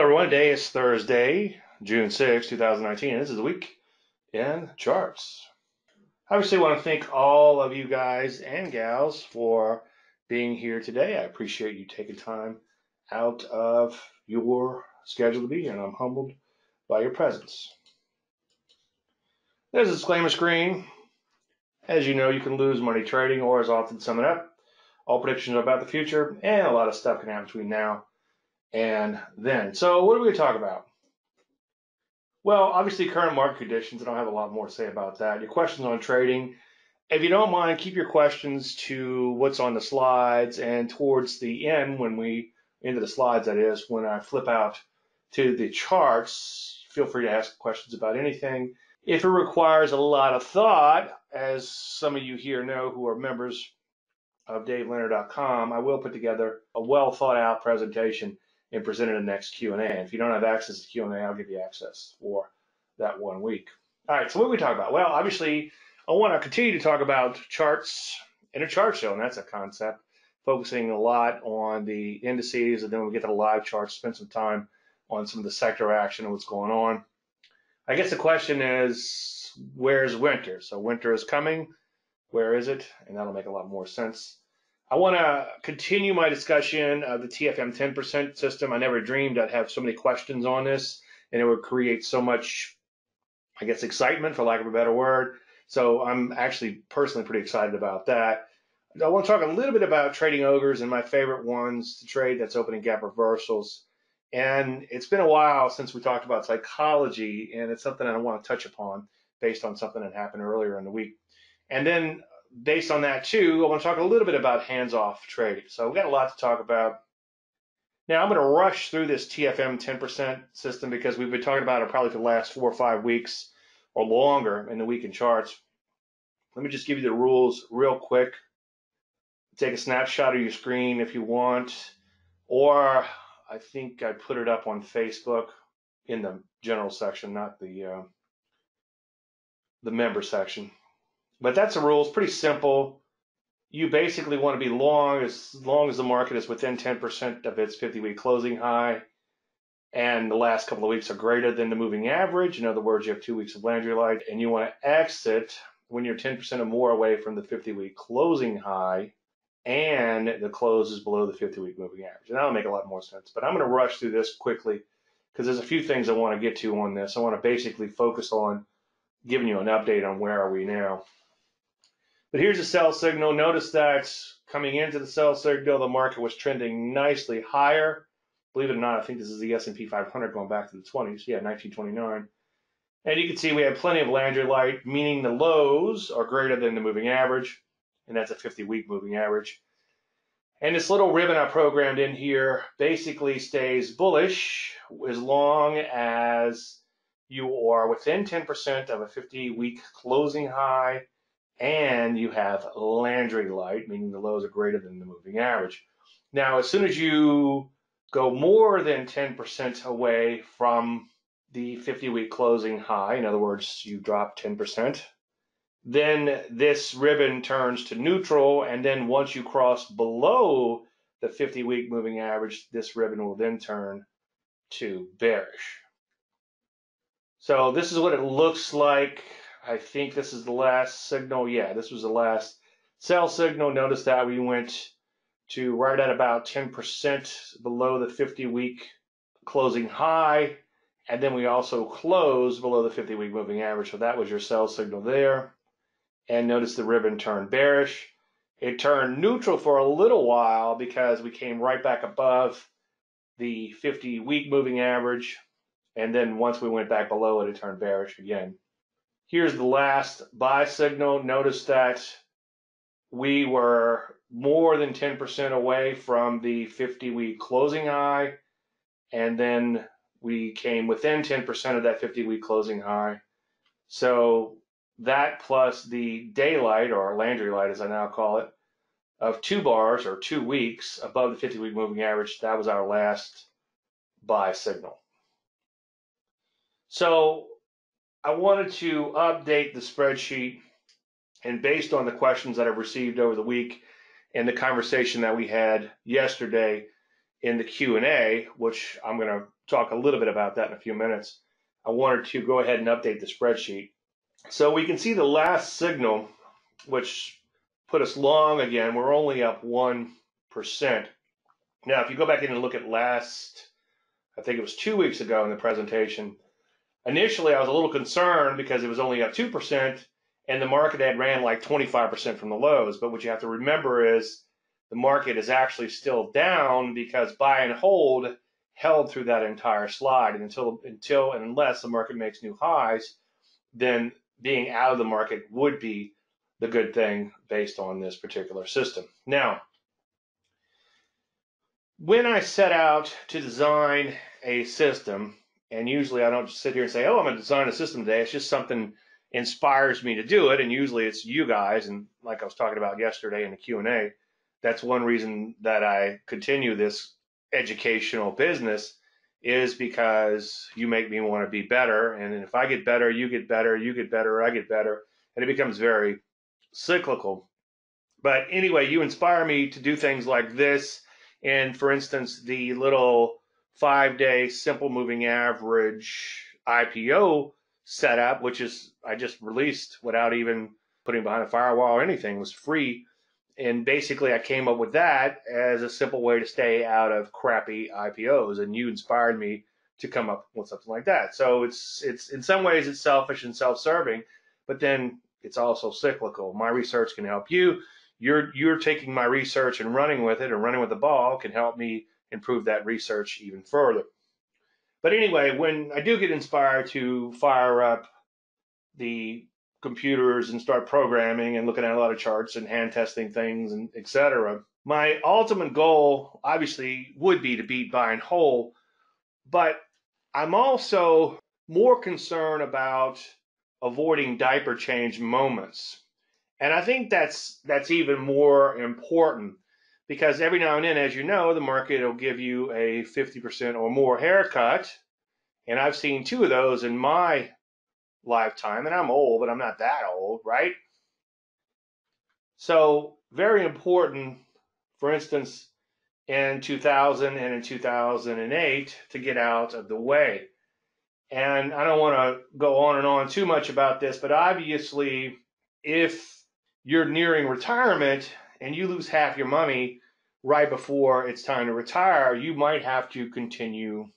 everyone, today is Thursday, June 6, 2019. and This is the week in charts. I obviously want to thank all of you guys and gals for being here today. I appreciate you taking time out of your schedule to be here, and I'm humbled by your presence. There's a disclaimer screen. As you know, you can lose money trading, or as often sum it up, all predictions are about the future, and a lot of stuff can happen between now and then. So, what are we going to talk about? Well, obviously, current market conditions. I don't have a lot more to say about that. Your questions on trading. If you don't mind, keep your questions to what's on the slides and towards the end, when we into the slides, that is, when I flip out to the charts, feel free to ask questions about anything. If it requires a lot of thought, as some of you here know who are members of DaveLandry.com, I will put together a well thought out presentation and present it in the next Q&A. And if you don't have access to Q&A, I'll give you access for that one week. All right, so what we talk about? Well, obviously, I want to continue to talk about charts in a chart show, and that's a concept, focusing a lot on the indices, and then we get to the live charts, spend some time on some of the sector action and what's going on. I guess the question is, where's winter? So winter is coming. Where is it? And that'll make a lot more sense. I want to continue my discussion of the TFM 10% system. I never dreamed I'd have so many questions on this and it would create so much, I guess, excitement, for lack of a better word. So I'm actually personally pretty excited about that. I want to talk a little bit about trading ogres and my favorite ones to trade that's opening gap reversals. And it's been a while since we talked about psychology, and it's something I want to touch upon based on something that happened earlier in the week. And then based on that too, I want to talk a little bit about hands-off trading. So we've got a lot to talk about. Now I'm going to rush through this TFM 10% system because we've been talking about it probably for the last four or five weeks or longer in the week in charts. Let me just give you the rules real quick. Take a snapshot of your screen if you want, or I think I put it up on Facebook in the general section, not the uh, the member section. But that's the rule. It's pretty simple. You basically want to be long as long as the market is within 10% of its 50-week closing high, and the last couple of weeks are greater than the moving average. In other words, you have two weeks of Landry light, and you want to exit when you're 10% or more away from the 50-week closing high, and the close is below the 50-week moving average. And that'll make a lot more sense. But I'm going to rush through this quickly because there's a few things I want to get to on this. I want to basically focus on giving you an update on where are we now. But here's a sell signal. Notice that coming into the sell signal, the market was trending nicely higher. Believe it or not, I think this is the S&P 500 going back to the 20s. Yeah, 1929. And you can see we have plenty of Landry light, meaning the lows are greater than the moving average, and that's a 50-week moving average. And this little ribbon I programmed in here basically stays bullish as long as you are within 10% of a 50-week closing high and you have Landry light, meaning the lows are greater than the moving average. Now, as soon as you go more than 10% away from the 50 week closing high, in other words, you drop 10%, then this ribbon turns to neutral. And then once you cross below the 50 week moving average, this ribbon will then turn to bearish. So this is what it looks like I think this is the last signal. Yeah, this was the last sell signal. Notice that we went to right at about 10% below the 50 week closing high. And then we also closed below the 50 week moving average. So that was your sell signal there. And notice the ribbon turned bearish. It turned neutral for a little while because we came right back above the 50 week moving average. And then once we went back below it, it turned bearish again. Here's the last buy signal. Notice that we were more than 10% away from the 50 week closing high. And then we came within 10% of that 50 week closing high. So that plus the daylight or Landry light, as I now call it, of two bars or two weeks above the 50 week moving average, that was our last buy signal. So I wanted to update the spreadsheet and based on the questions that I've received over the week and the conversation that we had yesterday, in the Q&A, which I'm going to talk a little bit about that in a few minutes, I wanted to go ahead and update the spreadsheet. So we can see the last signal, which put us long again. We're only up 1%. Now, if you go back in and look at last, I think it was two weeks ago in the presentation, initially I was a little concerned because it was only up 2% and the market had ran like 25% from the lows. But what you have to remember is the market is actually still down because buy and hold held through that entire slide. And until until and unless the market makes new highs, then being out of the market would be the good thing based on this particular system. Now, when I set out to design a system, and usually I don't just sit here and say, oh, I'm going to design a system today. It's just something inspires me to do it. And usually it's you guys. And like I was talking about yesterday in the Q&A, that's one reason that I continue this educational business is because you make me want to be better. And if I get better, you get better, you get better, I get better. And it becomes very cyclical. But anyway, you inspire me to do things like this. And for instance, the little five day simple moving average IPO setup, which is I just released without even putting behind a firewall or anything, was free and basically I came up with that as a simple way to stay out of crappy IPOs and you inspired me to come up with something like that. So it's it's in some ways it's selfish and self-serving, but then it's also cyclical. My research can help you. You're you're taking my research and running with it and running with the ball can help me improve that research even further. But anyway, when I do get inspired to fire up the computers and start programming and looking at a lot of charts and hand testing things and etc. My ultimate goal, obviously, would be to beat buy and hold, but I'm also more concerned about avoiding diaper change moments. And I think that's that's even more important because every now and then, as you know, the market will give you a 50% or more haircut. And I've seen two of those in my lifetime, and I'm old, but I'm not that old, right? So, very important, for instance, in 2000 and in 2008 to get out of the way. And I don't want to go on and on too much about this, but obviously, if you're nearing retirement and you lose half your money right before it's time to retire, you might have to continue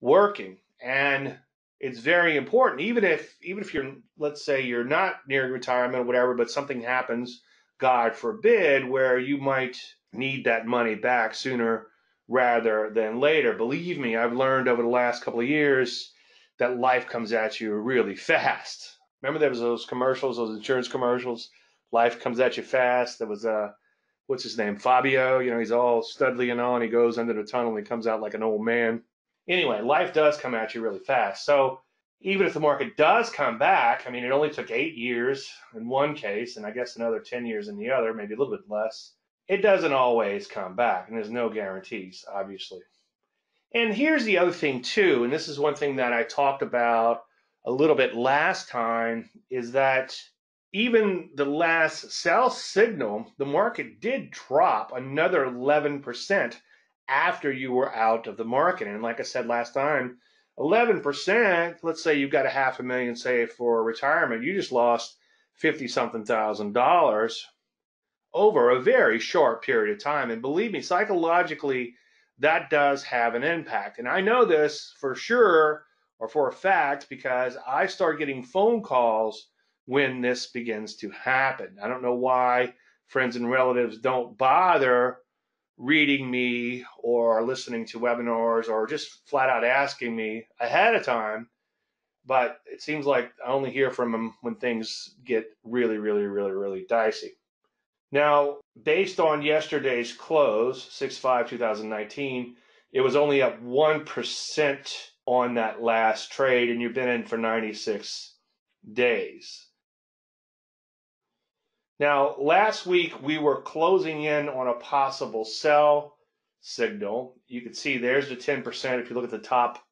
working. And it's very important even if even if you're let's say you're not nearing retirement or whatever but something happens god forbid where you might need that money back sooner rather than later. Believe me i've learned over the last couple of years that life comes at you really fast. Remember there was those commercials those insurance commercials life comes at you fast there was a what's his name fabio you know he's all studly and all and he goes under the tunnel and he comes out like an old man anyway, life does come at you really fast. So even if the market does come back, I mean, it only took eight years in one case, and I guess another 10 years in the other, maybe a little bit less. It doesn't always come back, and there's no guarantees, obviously. And here's the other thing, too, and this is one thing that I talked about a little bit last time, is that even the last sell signal, the market did drop another 11% after you were out of the market. And like I said last time, 11%, let's say you've got a half a million saved for retirement, you just lost 50 something thousand dollars over a very short period of time. And believe me, psychologically, that does have an impact. And I know this for sure or for a fact because I start getting phone calls when this begins to happen. I don't know why friends and relatives don't bother reading me or listening to webinars or just flat out asking me ahead of time. But it seems like I only hear from them when things get really, really, really, really dicey. Now, based on yesterday's close, 6 5 2019, it was only up 1% on that last trade, and you've been in for 96 days. Now, last week we were closing in on a possible sell signal. You can see there's the 10%. If you look at the top,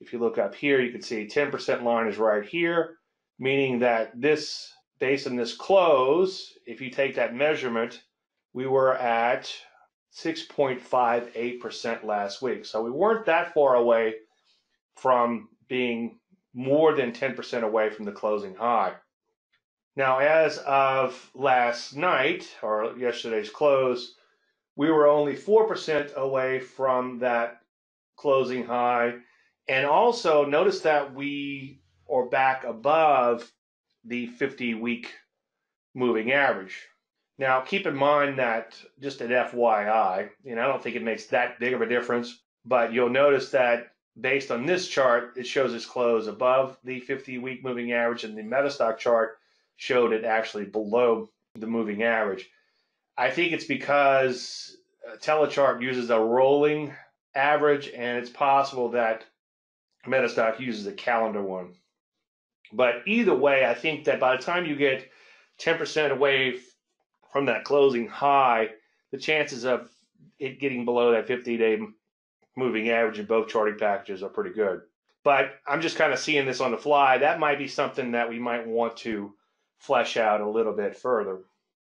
if you look up here, you can see 10% line is right here, meaning that this, based on this close, if you take that measurement, we were at 6.58% last week. So we weren't that far away from being more than 10% away from the closing high. Now, as of last night or yesterday's close, we were only 4% away from that closing high. And also notice that we are back above the 50 week moving average. Now, keep in mind that just an FYI, and I don't think it makes that big of a difference, but you'll notice that based on this chart, it shows its close above the 50 week moving average, in the Metastock chart showed it actually below the moving average. I think it's because uh, Telechart uses a rolling average, and it's possible that Metastock uses a calendar one. But either way, I think that by the time you get 10% away from that closing high, the chances of it getting below that 50 day moving average in both charting packages are pretty good. But I'm just kind of seeing this on the fly. That might be something that we might want to flesh out a little bit further.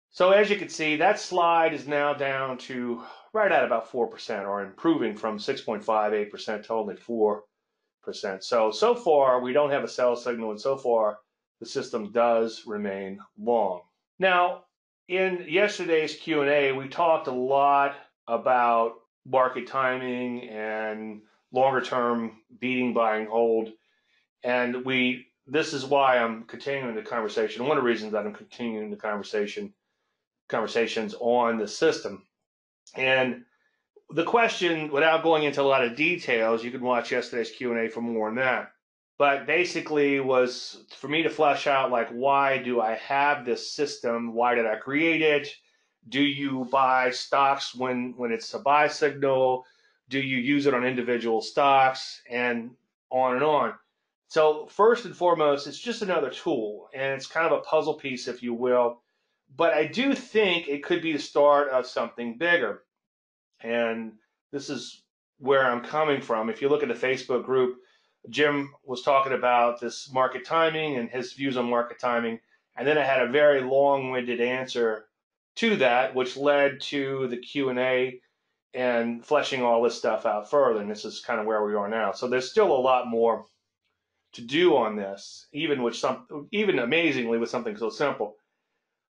So as you can see, that slide is now down to right at about 4% or improving from 6.58% to only 4%. So, so far we don't have a sell signal and so far the system does remain long. Now, in yesterday's Q&A, we talked a lot about market timing and longer term beating, buying, hold. And we this is why I'm continuing the conversation. One of the reasons that I'm continuing the conversation conversations on the system. And the question, without going into a lot of details, you can watch yesterday's Q&A for more on that but basically was for me to flesh out like why do I have this system? Why did I create it? Do you buy stocks when when it's a buy signal? Do you use it on individual stocks and on and on? So first and foremost, it's just another tool and it's kind of a puzzle piece, if you will. But I do think it could be the start of something bigger. And this is where I'm coming from. If you look at the Facebook group, Jim was talking about this market timing and his views on market timing. And then I had a very long-winded answer to that, which led to the Q&A and fleshing all this stuff out further. And this is kind of where we are now. So there's still a lot more to do on this, even with some, even amazingly with something so simple.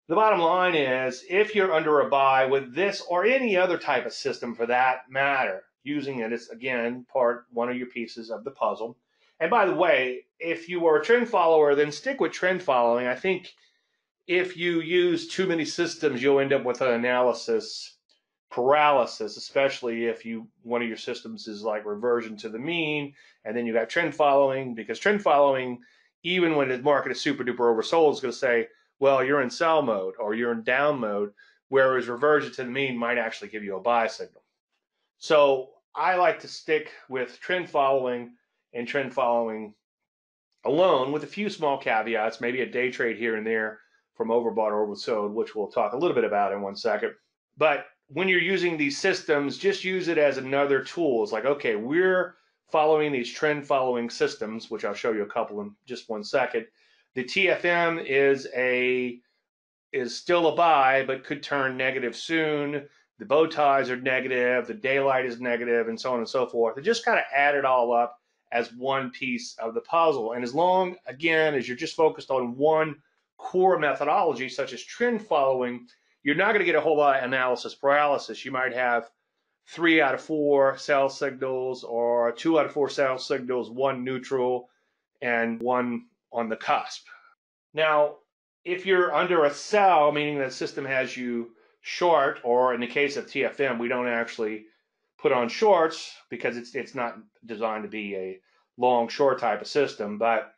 The bottom line is, if you're under a buy with this or any other type of system for that matter, using it as again part one of your pieces of the puzzle. And by the way, if you are a trend follower, then stick with trend following. I think if you use too many systems, you'll end up with an analysis paralysis, especially if you one of your systems is like reversion to the mean, and then you got trend following, because trend following, even when the market is super duper oversold, is going to say, well, you're in sell mode or you're in down mode, whereas reversion to the mean might actually give you a buy signal. So I like to stick with trend following and trend following alone with a few small caveats, maybe a day trade here and there from overbought or oversold, which we'll talk a little bit about in one second. But when you're using these systems, just use it as another tool. It's like, okay, we're following these trend following systems, which I'll show you a couple in just one second. The TFM is a is still a buy, but could turn negative soon the bow ties are negative, the daylight is negative, and so on and so forth. And just kind of add it all up as one piece of the puzzle. And as long, again, as you're just focused on one core methodology, such as trend following, you're not going to get a whole lot of analysis paralysis. You might have three out of four sell signals, or two out of four sell signals, one neutral, and one on the cusp. Now, if you're under a sell, meaning that the system has you short, or in the case of TFM, we don't actually put on shorts because it's it's not designed to be a long short type of system. But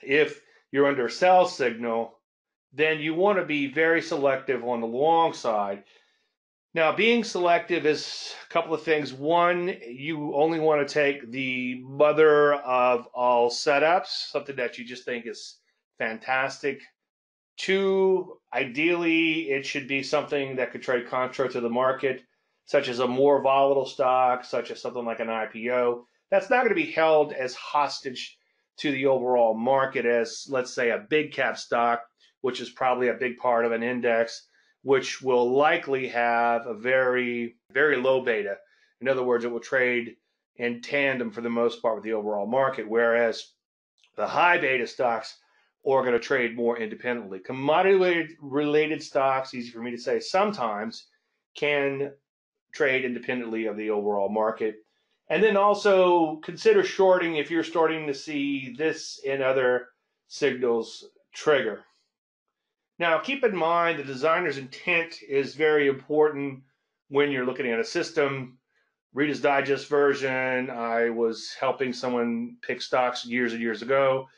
if you're under a sell signal, then you want to be very selective on the long side. Now, being selective is a couple of things. One, you only want to take the mother of all setups, something that you just think is fantastic Two, ideally, it should be something that could trade contra to the market, such as a more volatile stock, such as something like an IPO. That's not going to be held as hostage to the overall market as, let's say, a big cap stock, which is probably a big part of an index, which will likely have a very, very low beta. In other words, it will trade in tandem for the most part with the overall market, whereas the high beta stocks are going to trade more independently. Commodity related stocks, easy for me to say, sometimes can trade independently of the overall market. And then also consider shorting if you're starting to see this and other signals trigger. Now, keep in mind the designer's intent is very important when you're looking at a system. Reader's Digest version, I was helping someone pick stocks years and years ago.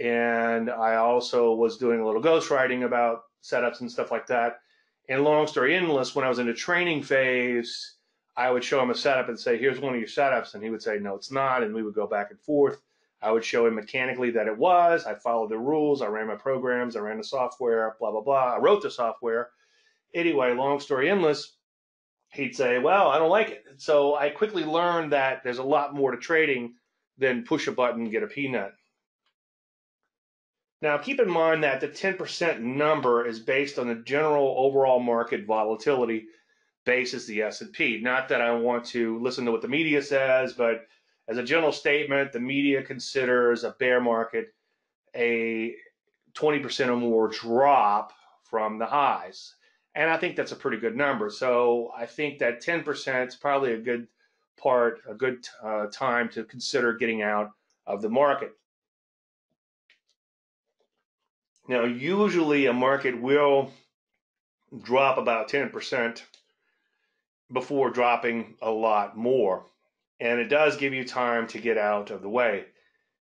And I also was doing a little ghostwriting about setups and stuff like that. And long story endless, when I was in the training phase, I would show him a setup and say, here's one of your setups. And he would say, no, it's not. And we would go back and forth. I would show him mechanically that it was. I followed the rules. I ran my programs. I ran the software, blah, blah, blah. I wrote the software. Anyway, long story endless, he'd say, well, I don't like it. So I quickly learned that there's a lot more to trading than push a button, get a peanut. Now, keep in mind that the 10% number is based on the general overall market volatility basis the S&P. Not that I want to listen to what the media says, but as a general statement, the media considers a bear market a 20% or more drop from the highs. And I think that's a pretty good number. So I think that 10% is probably a good part, a good uh, time to consider getting out of the market. Now, usually a market will drop about 10% before dropping a lot more. And it does give you time to get out of the way.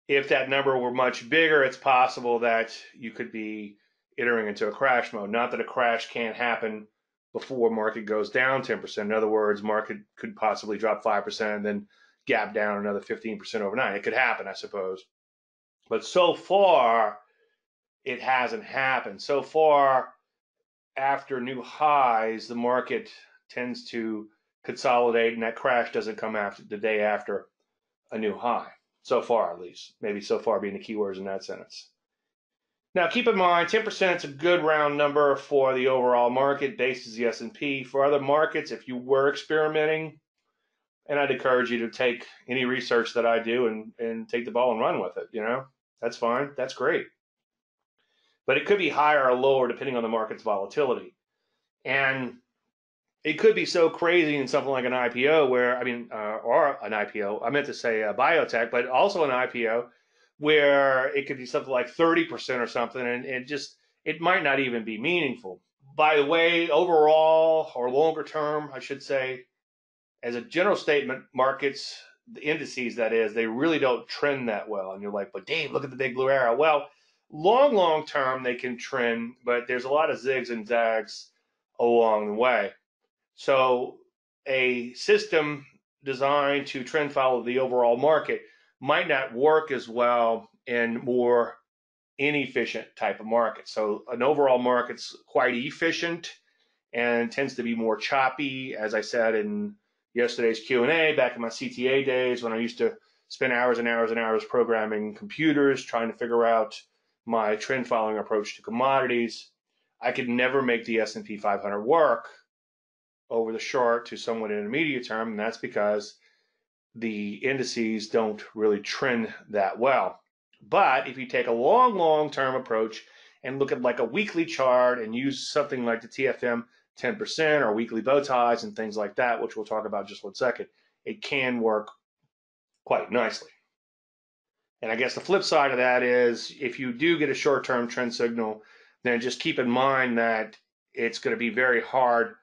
If that number were much bigger, it's possible that you could be entering into a crash mode. Not that a crash can't happen before market goes down 10%. In other words, market could possibly drop 5% and then gap down another 15% overnight. It could happen, I suppose. But so far, it hasn't happened. So far, after new highs, the market tends to consolidate, and that crash doesn't come after the day after a new high. So far, at least. Maybe so far being the keywords in that sentence. Now, keep in mind, 10% is a good round number for the overall market, based as the S&P. For other markets, if you were experimenting, and I'd encourage you to take any research that I do and, and take the ball and run with it. You know, that's fine. That's great but it could be higher or lower depending on the market's volatility. And it could be so crazy in something like an IPO where, I mean, uh, or an IPO, I meant to say a biotech, but also an IPO where it could be something like 30% or something, and it just, it might not even be meaningful. By the way, overall or longer term, I should say, as a general statement, markets, the indices that is, they really don't trend that well. And you're like, but Dave, look at the big blue arrow. Well, long, long term, they can trend, but there's a lot of zigs and zags along the way. So a system designed to trend follow the overall market might not work as well in more inefficient type of market. So an overall market's quite efficient and tends to be more choppy, as I said in yesterday's Q&A, back in my CTA days when I used to spend hours and hours and hours programming computers, trying to figure out my trend following approach to commodities, I could never make the S&P 500 work over the short to somewhat intermediate term, and that's because the indices don't really trend that well. But if you take a long, long term approach and look at like a weekly chart and use something like the TFM 10% or weekly bow ties and things like that, which we'll talk about just one second, it can work quite nicely. And I guess the flip side of that is if you do get a short term trend signal, then just keep in mind that it's going to be very hard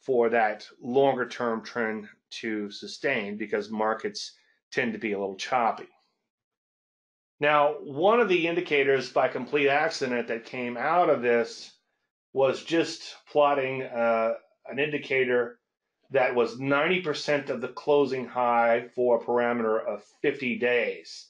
for that longer term trend to sustain because markets tend to be a little choppy. Now, one of the indicators by complete accident that came out of this was just plotting uh, an indicator that was 90% of the closing high for a parameter of 50 days.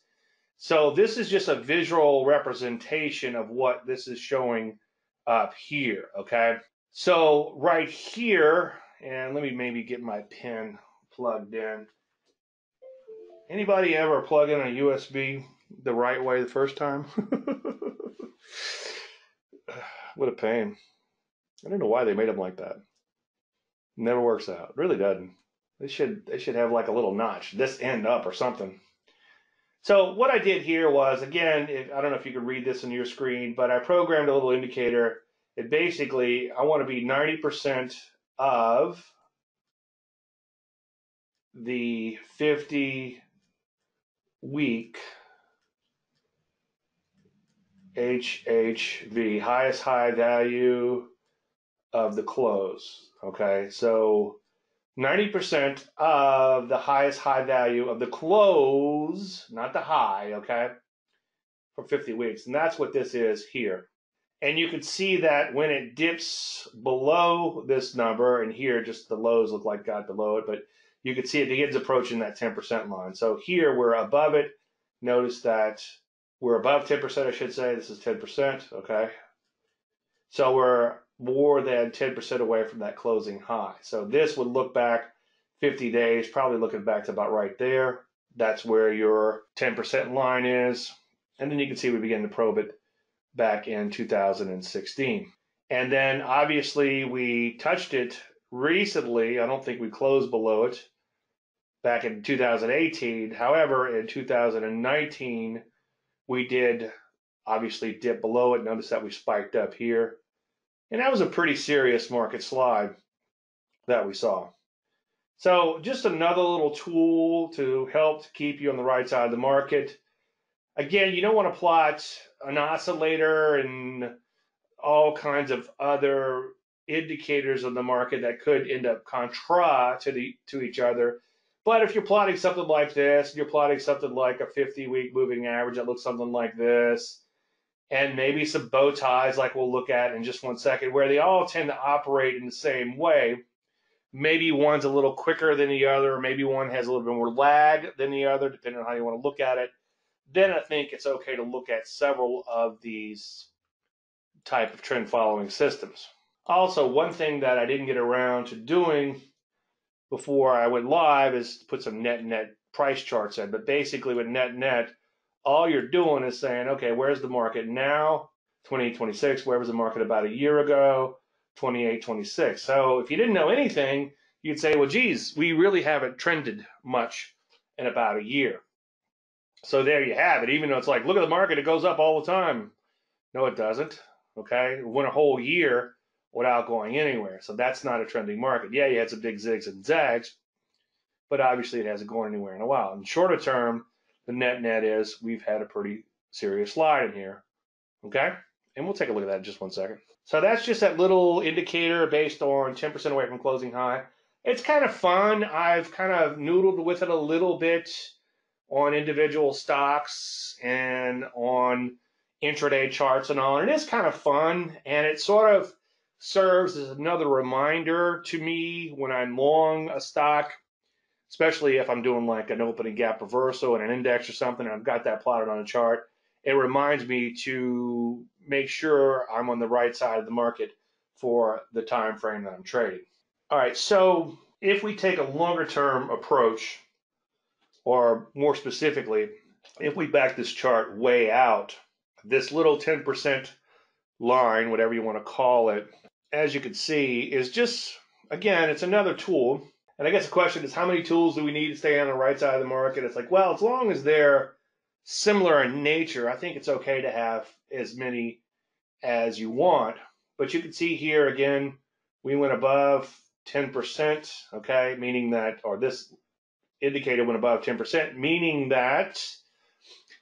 So this is just a visual representation of what this is showing up here, okay? So right here, and let me maybe get my pin plugged in. Anybody ever plug in a USB the right way the first time? what a pain. I don't know why they made them like that. Never works out. Really doesn't. They should they should have like a little notch, this end up or something. So what I did here was again, if, I don't know if you can read this on your screen, but I programmed a little indicator. It basically I want to be 90% of the 50 week HHV, highest high value of the close. Okay, so 90% of the highest high value of the close, not the high, okay, for 50 weeks. And that's what this is here. And you can see that when it dips below this number, and here just the lows look like got below it, but you can see it begins approaching that 10% line. So here we're above it. Notice that we're above 10%, I should say. This is 10%, okay? So we're more than 10% away from that closing high. So this would look back 50 days, probably looking back to about right there. That's where your 10% line is. And then you can see we begin to probe it back in 2016. And then obviously we touched it recently. I don't think we closed below it back in 2018. However, in 2019, we did obviously dip below it. Notice that we spiked up here. And that was a pretty serious market slide that we saw. So just another little tool to help to keep you on the right side of the market. Again, you don't want to plot an oscillator and all kinds of other indicators of the market that could end up contra to the to each other but if you're plotting something like this, you're plotting something like a 50 week moving average that looks something like this, and maybe some bow ties like we'll look at in just one second, where they all tend to operate in the same way. Maybe one's a little quicker than the other, or maybe one has a little bit more lag than the other, depending on how you want to look at it. Then I think it's okay to look at several of these type of trend following systems. Also, one thing that I didn't get around to doing before I went live is put some net net price charts in. But basically, with net net, all you're doing is saying, okay, where's the market now? 2826. Where was the market about a year ago? 2826. So if you didn't know anything, you'd say, well, geez, we really haven't trended much in about a year. So there you have it. Even though it's like, look at the market, it goes up all the time. No, it doesn't. Okay, it went a whole year without going anywhere. So that's not a trending market. Yeah, you had some big zigs and zags, but obviously it hasn't gone anywhere in a while. In shorter term, the net net is we've had a pretty serious slide in here. Okay? And we'll take a look at that in just one second. So that's just that little indicator based on 10% away from closing high. It's kind of fun. I've kind of noodled with it a little bit on individual stocks and on intraday charts and all. And it is kind of fun. And it sort of serves as another reminder to me when I'm long a stock, especially if I'm doing like an opening gap reversal and an index or something, and I've got that plotted on a chart. It reminds me to make sure I'm on the right side of the market for the time frame that I'm trading. All right, so if we take a longer term approach, or more specifically, if we back this chart way out, this little 10% line, whatever you want to call it, as you can see, is just, again, it's another tool. And I guess the question is, how many tools do we need to stay on the right side of the market? It's like, well, as long as they're similar in nature, I think it's okay to have as many as you want. But you can see here again, we went above 10%, okay, meaning that, or this indicator went above 10%, meaning that,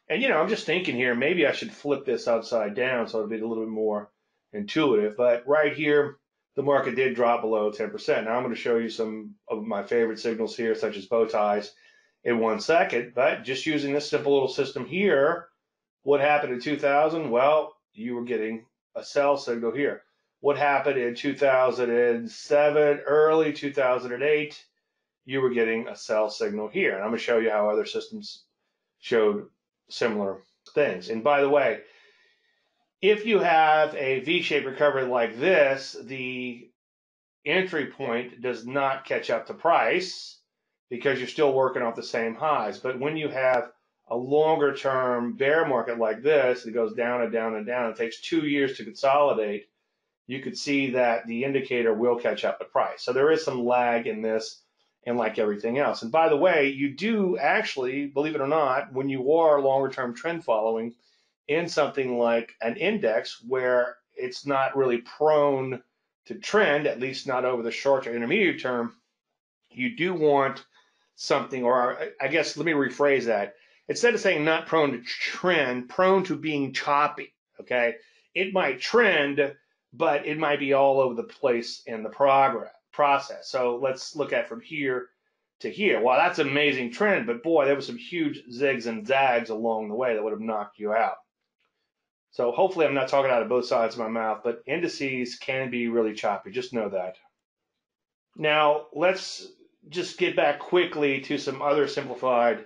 and you know, I'm just thinking here, maybe I should flip this upside down so it'll be a little bit more intuitive. But right here, the market did drop below 10%. Now I'm going to show you some of my favorite signals here, such as bow ties, in one second. But just using this simple little system here, what happened in 2000? Well, you were getting a sell signal here. What happened in 2007, early 2008? You were getting a sell signal here. And I'm going to show you how other systems showed similar things. And by the way, if you have a V-shaped recovery like this, the entry point does not catch up to price because you're still working off the same highs. But when you have a longer term bear market like this, it goes down and down and down. It takes two years to consolidate. you could see that the indicator will catch up with price. So there is some lag in this and like everything else. And by the way, you do actually, believe it or not, when you are longer term trend following in something like an index where it's not really prone to trend, at least not over the short or intermediate term, you do want something, or I guess let me rephrase that. Instead of saying not prone to trend, prone to being choppy, okay? It might trend, but it might be all over the place in the progress process. So let's look at from here to here. Wow, that's an amazing trend, but boy, there were some huge zigs and zags along the way that would have knocked you out. So hopefully I'm not talking out of both sides of my mouth, but indices can be really choppy. Just know that. Now let's just get back quickly to some other simplified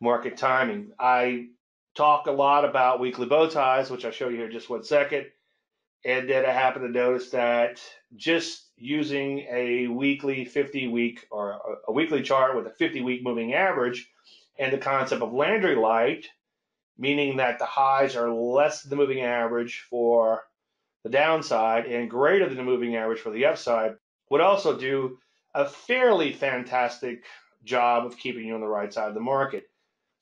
market timing. I talk a lot about weekly bow ties, which I'll show you here just one second. And then I happen to notice that just using a weekly 50 week or a, weekly chart with a 50 week moving average and the concept of Landry light, meaning that the highs are less than the moving average for the downside and greater than the moving average for the upside, would also do a fairly fantastic job of keeping you on the right side of the market.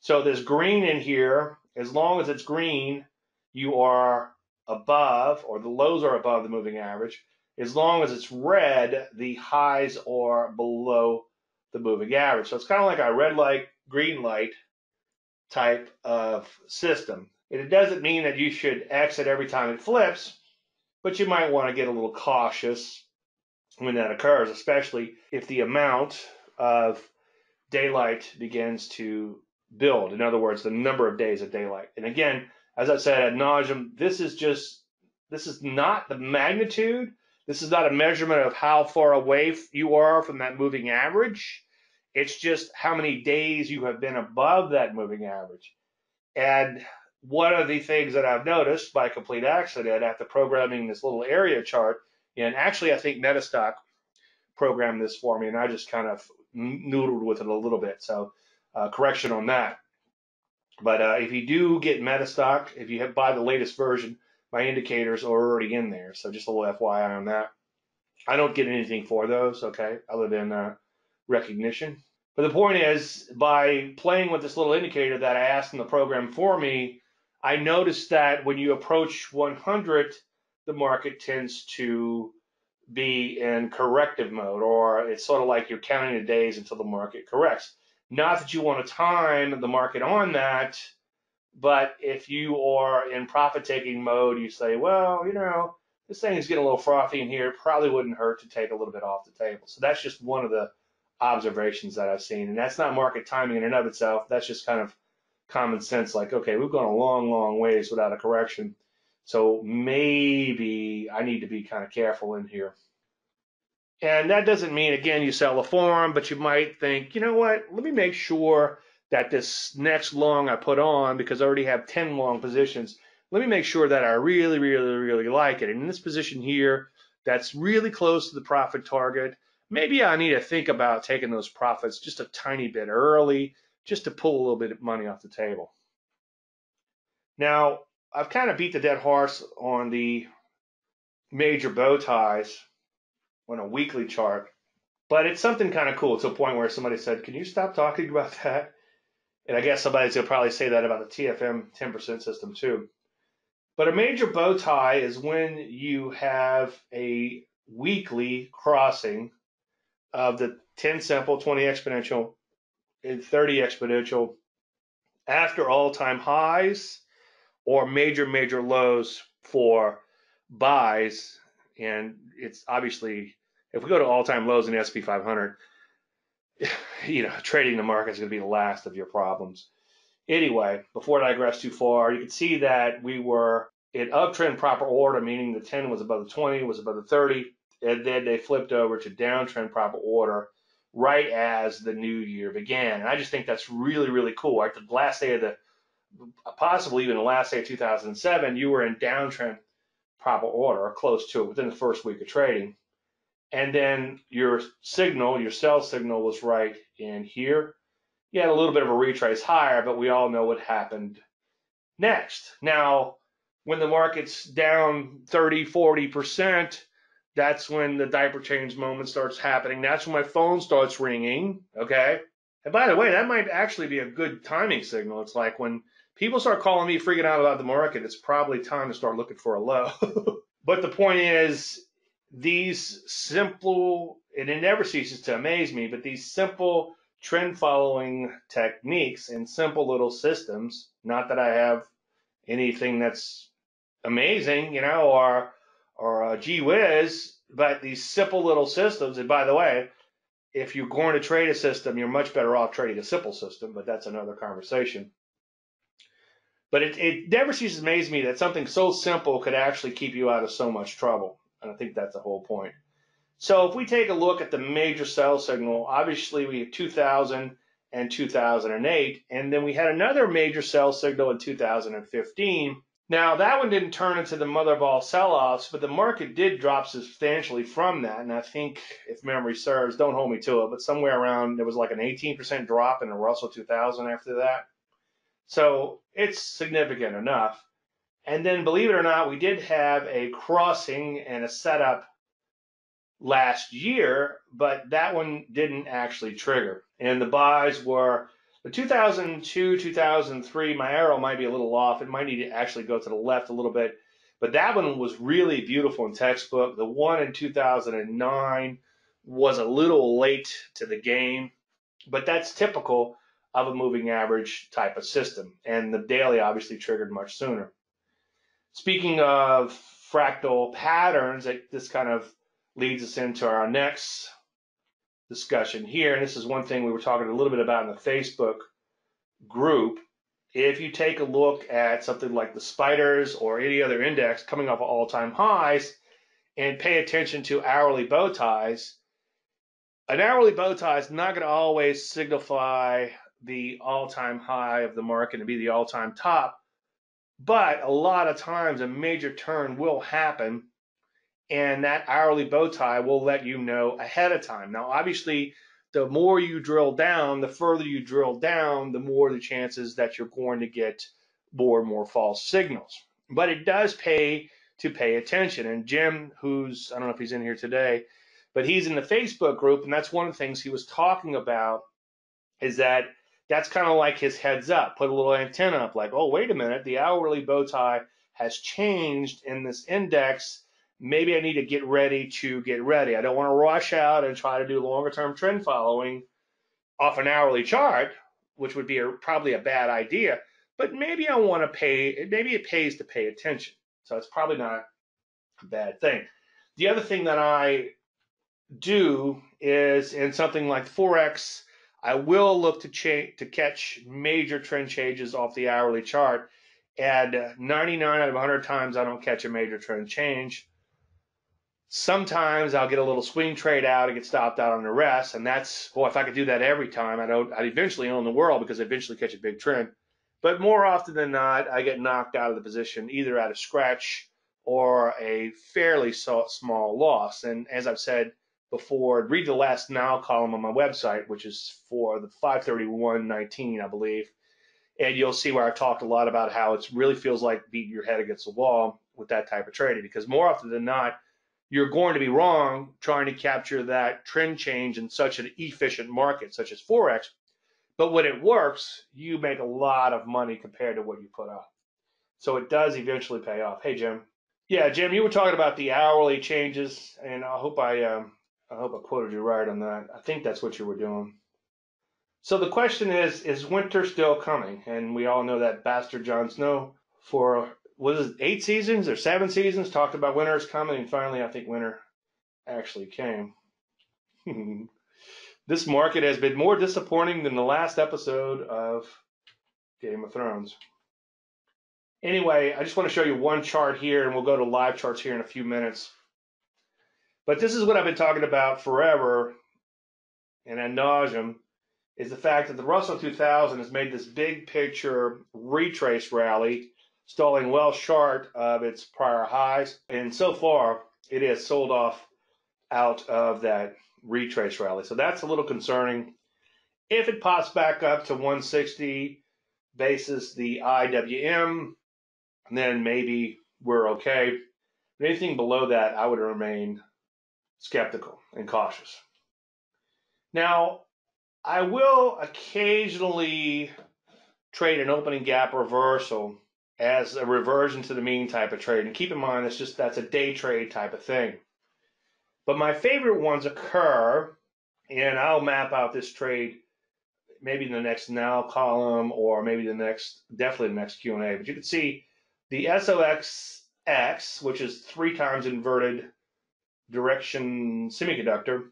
So this green in here. As long as it's green, you are above, or the lows are above the moving average. As long as it's red, the highs are below the moving average. So it's kind of like a red light, green light type of system. And it doesn't mean that you should exit every time it flips, but you might want to get a little cautious when that occurs, especially if the amount of daylight begins to build. In other words, the number of days of daylight. And again, as I said ad nauseum, this is just this is not the magnitude. This is not a measurement of how far away you are from that moving average. It's just how many days you have been above that moving average. And one of the things that I've noticed by complete accident after programming this little area chart, and actually I think Metastock programmed this for me, and I just kind of noodled with it a little bit. So uh, correction on that. But uh, if you do get Metastock, if you have, buy the latest version, my indicators are already in there. So just a little FYI on that. I don't get anything for those, okay, other than uh, recognition. But the point is, by playing with this little indicator that I asked in the program for me, I noticed that when you approach 100, the market tends to be in corrective mode, or it's sort of like you're counting the days until the market corrects. Not that you want to time the market on that, but if you are in profit taking mode, you say, well, you know, this thing's getting a little frothy in here. It probably wouldn't hurt to take a little bit off the table. So that's just one of the observations that I've seen. And that's not market timing in and of itself. That's just kind of common sense. Like, okay, we've gone a long, long ways without a correction. So maybe I need to be kind of careful in here. And that doesn't mean, again, you sell a form, but you might think, you know what, let me make sure that this next long I put on, because I already have 10 long positions, let me make sure that I really, really, really like it. And in this position here, that's really close to the profit target. Maybe I need to think about taking those profits just a tiny bit early, just to pull a little bit of money off the table. Now, I've kind of beat the dead horse on the major bow ties on a weekly chart. But it's something kind of cool to a point where somebody said, Can you stop talking about that? And I guess somebody's going to probably say that about the TFM 10% system too. But a major bow tie is when you have a weekly crossing of the 10 simple, 20 exponential, and 30 exponential after all time highs or major, major lows for buys. And it's obviously if we go to all-time lows in the S&P 500, you know, trading the market is going to be the last of your problems. Anyway, before I digress too far, you can see that we were in uptrend proper order, meaning the 10 was above the 20, was above the 30, and then they flipped over to downtrend proper order right as the new year began. And I just think that's really, really cool. Right, the last day of the, possibly even the last day of 2007, you were in downtrend proper order or close to it within the first week of trading and then your signal, your sell signal was right in here. You had a little bit of a retrace higher, but we all know what happened next. Now, when the market's down 30, 40%, that's when the diaper change moment starts happening. That's when my phone starts ringing. Okay. And by the way, that might actually be a good timing signal. It's like when people start calling me freaking out about the market, it's probably time to start looking for a low. but the point is, these simple, and it never ceases to amaze me, but these simple trend following techniques and simple little systems, not that I have anything that's amazing, you know, or or uh, gee whiz, but these simple little systems. And by the way, if you're going to trade a system, you're much better off trading a simple system, but that's another conversation. But it, it never ceases to amaze me that something so simple could actually keep you out of so much trouble. And I think that's the whole point. So if we take a look at the major sell signal, obviously we have 2000 and 2008, and then we had another major sell signal in 2015. Now that one didn't turn into the mother of all sell-offs, but the market did drop substantially from that. And I think, if memory serves, don't hold me to it, but somewhere around there was like an 18% drop in the Russell 2000 after that. So it's significant enough. And then, believe it or not, we did have a crossing and a setup last year, but that one didn't actually trigger. And the buys were the 2002, 2003. My arrow might be a little off. It might need to actually go to the left a little bit. But that one was really beautiful in textbook. The one in 2009 was a little late to the game, but that's typical of a moving average type of system. And the daily obviously triggered much sooner. Speaking of fractal patterns, it, this kind of leads us into our next discussion here. And this is one thing we were talking a little bit about in the Facebook group. If you take a look at something like the spiders or any other index coming off of all time highs and pay attention to hourly bow ties, an hourly bow tie is not going to always signify the all time high of the market and be the all time top. But a lot of times a major turn will happen and that hourly bow tie will let you know ahead of time. Now, obviously, the more you drill down, the further you drill down, the more the chances that you're going to get more and more false signals. But it does pay to pay attention. And Jim, who's, I don't know if he's in here today, but he's in the Facebook group, and that's one of the things he was talking about is that that's kind of like his heads up, put a little antenna up, like, oh, wait a minute, the hourly bow tie has changed in this index maybe I need to get ready to get ready. I don't want to rush out and try to do longer term trend following off an hourly chart, which would be a, probably a bad idea. But maybe I want to pay, maybe it pays to pay attention. So it's probably not a bad thing. The other thing that I do is in something like Forex, I will look to cha- to catch major trend changes off the hourly chart. And 99 out of 100 times, I don't catch a major trend change. Sometimes I'll get a little swing trade out and get stopped out on the rest, and that's boy, if I could do that every time, I'd, I'd eventually own the world because I eventually catch a big trend. But more often than not, I get knocked out of the position either out of scratch or a fairly small loss. And as I've said before, read the last now column on my website, which is for the 531.19, I believe. And you'll see where I talked a lot about how it really feels like beating your head against the wall with that type of trading because more often than not, you're going to be wrong trying to capture that trend change in such an efficient market such as Forex. But when it works, you make a lot of money compared to what you put up. So it does eventually pay off. Hey, Jim. Yeah, Jim, you were talking about the hourly changes, and I hope I, um, I hope I quoted you right on that. I think that's what you were doing. So the question is, is winter still coming? And we all know that bastard Jon Snow for was it eight seasons or seven seasons talked about winter is coming, and finally, I think winter actually came. this market has been more disappointing than the last episode of Game of Thrones. Anyway, I just want to show you one chart here, and we'll go to live charts here in a few minutes. But this is what I've been talking about forever and ad nauseum is the fact that the Russell 2000 has made this big picture retrace rally stalling well short of its prior highs. And so far, it has sold off out of that retrace rally. So that's a little concerning. If it pops back up to 160 basis, the IWM, then maybe we're okay. But anything below that, I would remain skeptical and cautious. Now, I will occasionally trade an opening gap reversal as a reversion to the mean type of trade. And keep in mind, it's just that's a day trade type of thing. But my favorite ones occur, and I'll map out this trade maybe in the next now column or maybe the next, definitely the next Q&A. But you can see the SOXS, which is three times inverted Direxion semiconductor.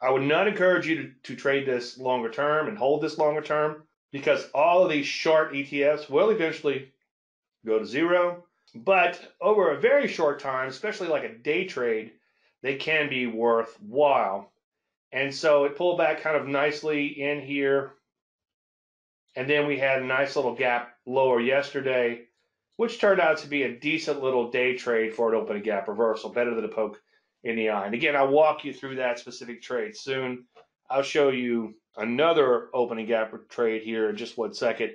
I would not encourage you to, to trade this longer term and hold this longer term because all of these short ETFs will eventually go to zero. But over a very short time, especially like a day trade, they can be worthwhile. And so it pulled back kind of nicely in here. And then we had a nice little gap lower yesterday, which turned out to be a decent little day trade for an open gap reversal, better than a poke in the eye. And again, I'll walk you through that specific trade soon. I'll show you another opening gap trade here in just one second,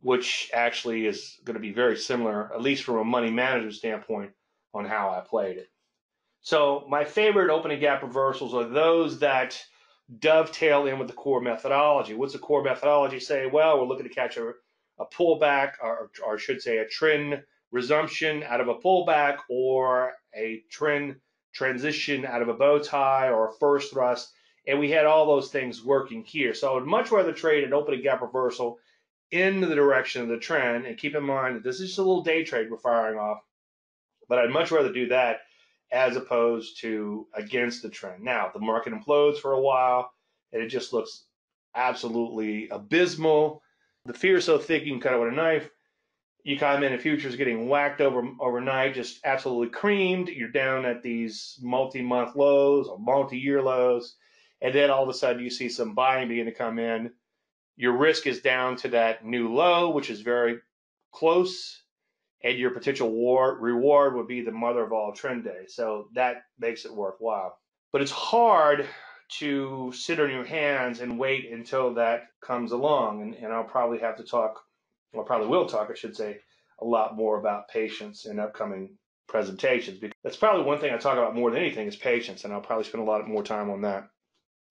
which actually is going to be very similar, at least from a money manager standpoint, on how I played it. So my favorite opening gap reversals are those that dovetail in with the core methodology. What's the core methodology say? Well, we're looking to catch a, a pullback, or, or I should say a trend resumption out of a pullback or a trend transition out of a bow tie or a first thrust. And we had all those things working here. So I would much rather trade an opening gap reversal in the direction of the trend. And keep in mind that this is just a little day trade we're firing off. But I'd much rather do that as opposed to against the trend. Now, the market implodes for a while and it just looks absolutely abysmal. The fear is so thick you can cut it with a knife. You come in and futures getting whacked over overnight, just absolutely creamed. You're down at these multi-month lows or multi-year lows, and then all of a sudden you see some buying begin to come in. Your risk is down to that new low, which is very close and your potential war, reward would be the mother of all trend day. So that makes it worthwhile. But it's hard to sit on your hands and wait until that comes along. And, and I'll probably have to talk, or probably will talk, I should say, a lot more about patience in upcoming presentations. Because that's probably one thing I talk about more than anything is patience. And I'll probably spend a lot more time on that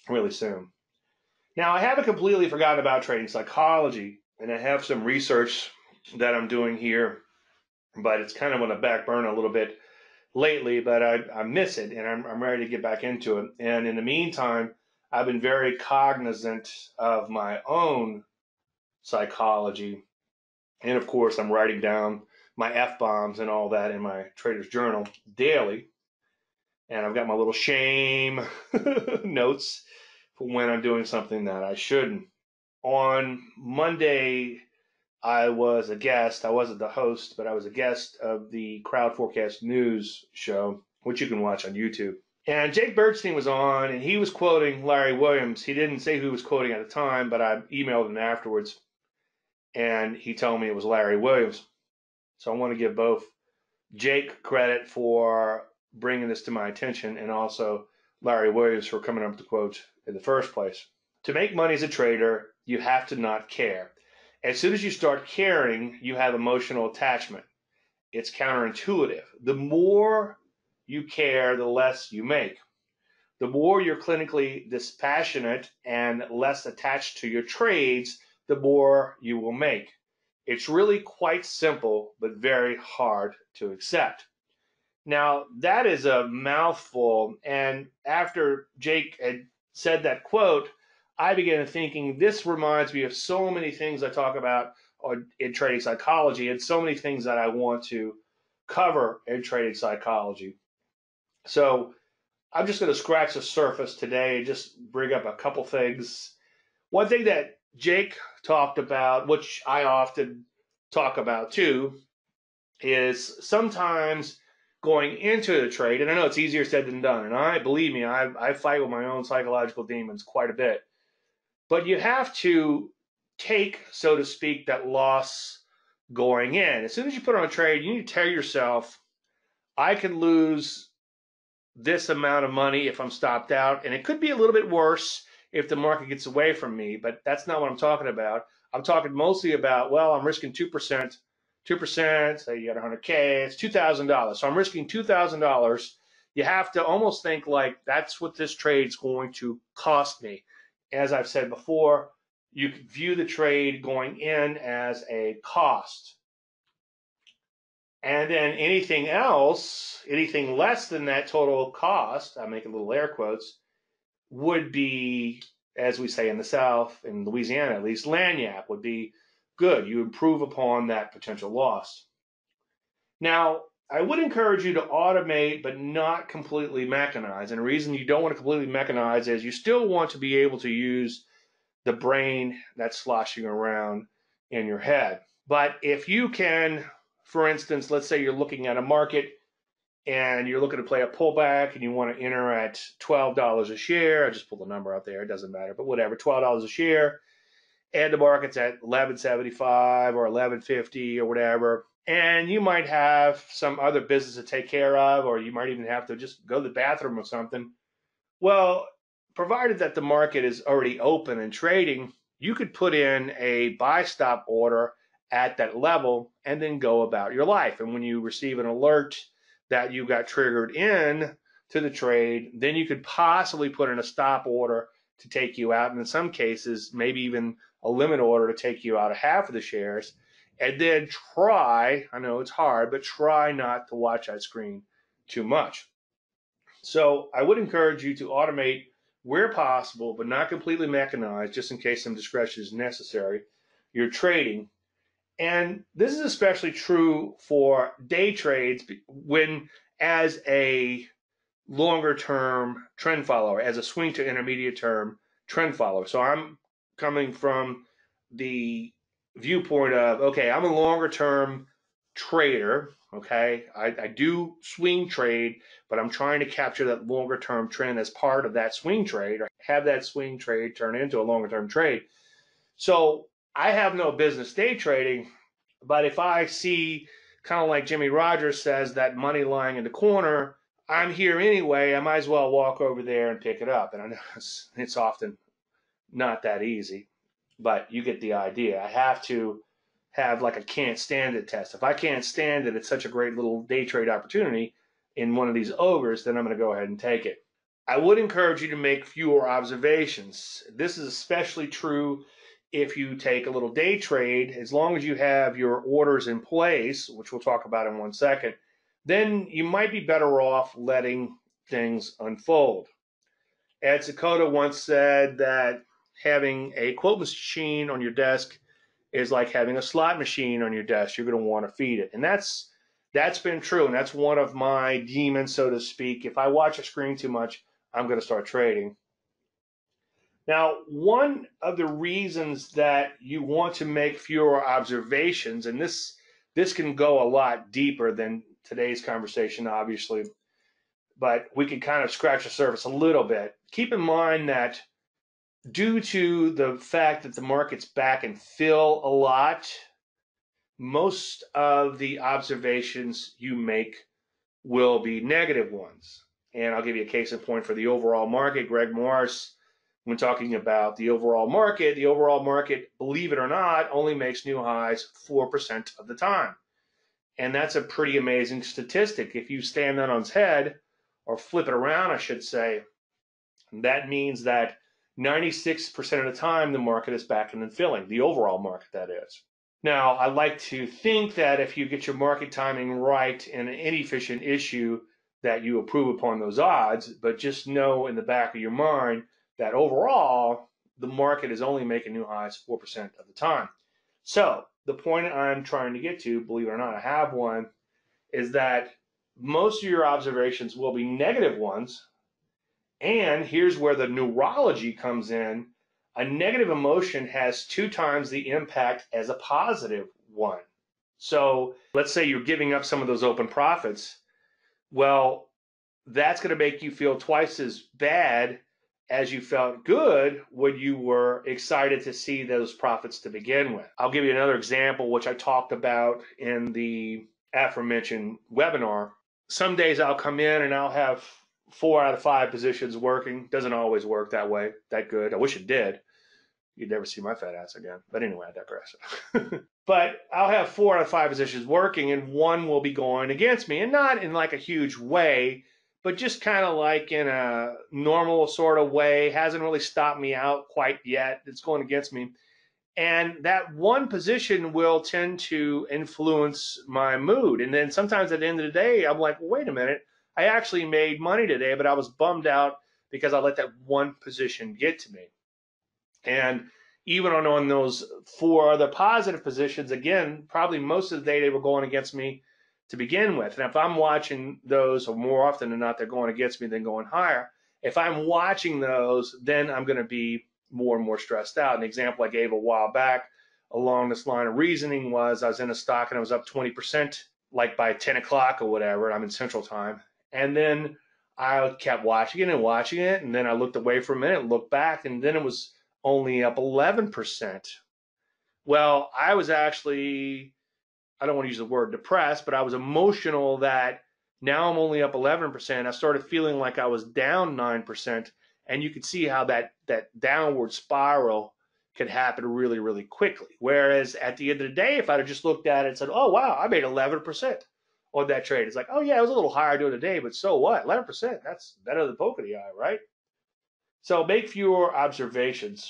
really soon. Now, I haven't completely forgotten about trading psychology, and I have some research that I'm doing here but it's kind of on the back burner a little bit lately, but I, I miss it and I'm, I'm ready to get back into it. And in the meantime, I've been very cognizant of my own psychology. And of course, I'm writing down my F bombs and all that in my trader's journal daily. And I've got my little shame notes for when I'm doing something that I shouldn't. On Monday, I was a guest. I wasn't the host, but I was a guest of the Crowd Forecast News show, which you can watch on YouTube. And Jake Bernstein was on, and he was quoting Larry Williams. He didn't say who he was quoting at the time, but I emailed him afterwards, and he told me it was Larry Williams. So I want to give both Jake credit for bringing this to my attention, and also Larry Williams for coming up with the quote in the first place. To make money as a trader, you have to not care. As soon as you start caring, you have emotional attachment. It's counterintuitive. The more you care, the less you make. The more you're clinically dispassionate and less attached to your trades, the more you will make. It's really quite simple, but very hard to accept. Now, that is a mouthful. And after Jake had said that quote, I began thinking this reminds me of so many things I talk about in trading psychology and so many things that I want to cover in trading psychology. So I'm just going to scratch the surface today and just bring up a couple things. One thing that Jake talked about, which I often talk about too, is sometimes going into the trade, and I know it's easier said than done, and I believe me, I, I fight with my own psychological demons quite a bit. But you have to take, so to speak, that loss going in. As soon as you put on a trade, you need to tell yourself, I can lose this amount of money if I'm stopped out. And it could be a little bit worse if the market gets away from me, but that's not what I'm talking about. I'm talking mostly about, well, I'm risking 2% 2%, say you got 100K, it's $2,000. So I'm risking $2,000. You have to almost think like that's what this trade's going to cost me. As I've said before, you could view the trade going in as a cost. And then anything else, anything less than that total cost, I make a little air quotes, would be, as we say in the South, in Louisiana at least, lagniappe would be good. You improve upon that potential loss. Now, I would encourage you to automate, but not completely mechanize. And the reason you don't want to completely mechanize is you still want to be able to use the brain that's sloshing around in your head. But if you can, for instance, let's say you're looking at a market and you're looking to play a pullback and you want to enter at $12 a share, I just pulled the number out there, it doesn't matter, but whatever, $12 a share, and the market's at 1175 or 1150 or whatever, and you might have some other business to take care of, or you might even have to just go to the bathroom or something. Well, provided that the market is already open and trading, you could put in a buy stop order at that level and then go about your life. And when you receive an alert, that you got triggered in to the trade, then you could possibly put in a stop order to take you out. And in some cases, maybe even a limit order to take you out of half of the shares. And then try, I know it's hard, but try not to watch that screen too much. So I would encourage you to automate where possible, but not completely mechanize, just in case some discretion is necessary. Your trading and this is especially true for day trades when, as a longer term trend follower, as a swing to intermediate term trend follower. So I'm coming from the viewpoint of, okay, I'm a longer term trader. Okay, I, I do swing trade, but I'm trying to capture that longer term trend as part of that swing trade or have that swing trade turn into a longer term trade. So I have no business day trading, but if I see kind of like Jimmy Rogers says that money lying in the corner, I'm here anyway. I might as well walk over there and pick it up. And I know it's, it's often not that easy, but you get the idea. I have to have like a can't stand it test. If I can't stand it, it's such a great little day trade opportunity in one of these ogres, then I'm going to go ahead and take it. I would encourage you to make fewer observations. This is especially true if you take a little day trade, as long as you have your orders in place, which we'll talk about in one second, then you might be better off letting things unfold. Ed Seykota once said that having a quote machine on your desk is like having a slot machine on your desk. You're going to want to feed it. And that's that's been true. And that's one of my demons, so to speak. If I watch a screen too much, I'm going to start trading. Now, one of the reasons that you want to make fewer observations, and this this can go a lot deeper than today's conversation, obviously, but we can kind of scratch the surface a little bit. Keep in mind that due to the fact that the market's back and fill a lot, most of the observations you make will be negative ones. And I'll give you a case in point for the overall market. Greg Morris when talking about the overall market, the overall market, believe it or not, only makes new highs 4% of the time. And that's a pretty amazing statistic. If you stand that on its head, or flip it around, I should say, that means that 96% of the time the market is backing and filling, the overall market, that is. Now, I like to think that if you get your market timing right in an inefficient issue, that you improve upon those odds, but just know in the back of your mind that overall, the market is only making new highs 4% of the time. So, the point I'm trying to get to, believe it or not, I have one, is that most of your observations will be negative ones. And here's where the neurology comes in. A negative emotion has two times the impact as a positive one. So let's say you're giving up some of those open profits. Well, that's going to make you feel twice as bad as you felt good when you were excited to see those profits to begin with. I'll give you another example, which I talked about in the aforementioned webinar. Some days I'll come in and I'll have four out of five positions working. Doesn't always work that way, that good. I wish it did. You'd never see my fat ass again. But anyway, I digress. but I'll have four out of five positions working, and one will be going against me, and not in like a huge way, but just kind of like in a normal sort of way. Hasn't really stopped me out quite yet. It's going against me. And that one position will tend to influence my mood. And then sometimes at the end of the day, I'm like, well, wait a minute. I actually made money today, but I was bummed out because I let that one position get to me. And even on, on those four other positive positions, again, probably most of the day they were going against me to begin with. And if I'm watching those, or more often than not, they're going against me than going higher. If I'm watching those, then I'm going to be more and more stressed out. An example I gave a while back along this line of reasoning was I was in a stock and I was up 20%, like by 10 o'clock or whatever. I'm in Central Time. And then I kept watching it and watching it. And then I looked away for a minute, looked back, and then it was only up 11%. Well, I was actually, I don't want to use the word depressed, but I was emotional that now I'm only up 11%. I started feeling like I was down 9%. And you could see how that, that downward spiral could happen really, really quickly. Whereas at the end of the day, if I'd have just looked at it and said, oh, wow, I made 11% on that trade, it's like, oh, yeah, it was a little higher during the day, but so what? 11%, that's better than poker the eye, right? So make fewer observations.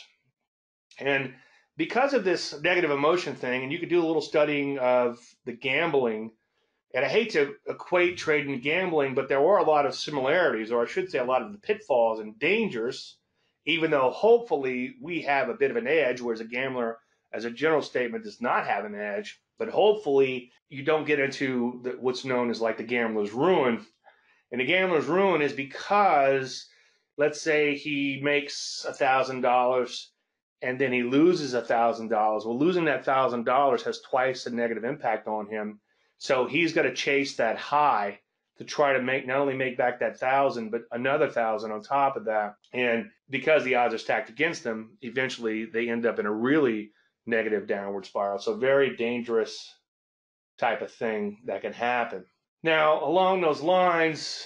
And because of this negative emotion thing, and you could do a little studying of the gambling, and I hate to equate trading and gambling, but there are a lot of similarities, or I should say a lot of the pitfalls and dangers, even though hopefully we have a bit of an edge, whereas a gambler, as a general statement, does not have an edge. But hopefully you don't get into the, what's known as like the gambler's ruin. And the gambler's ruin is because, let's say he makes a thousand dollars and then he loses a thousand dollars. Well, losing that thousand dollars has twice the negative impact on him. So he's got to chase that high to try to make not only make back that thousand, but another thousand on top of that. And because the odds are stacked against them, eventually they end up in a really negative downward spiral. So very dangerous type of thing that can happen. Now, along those lines,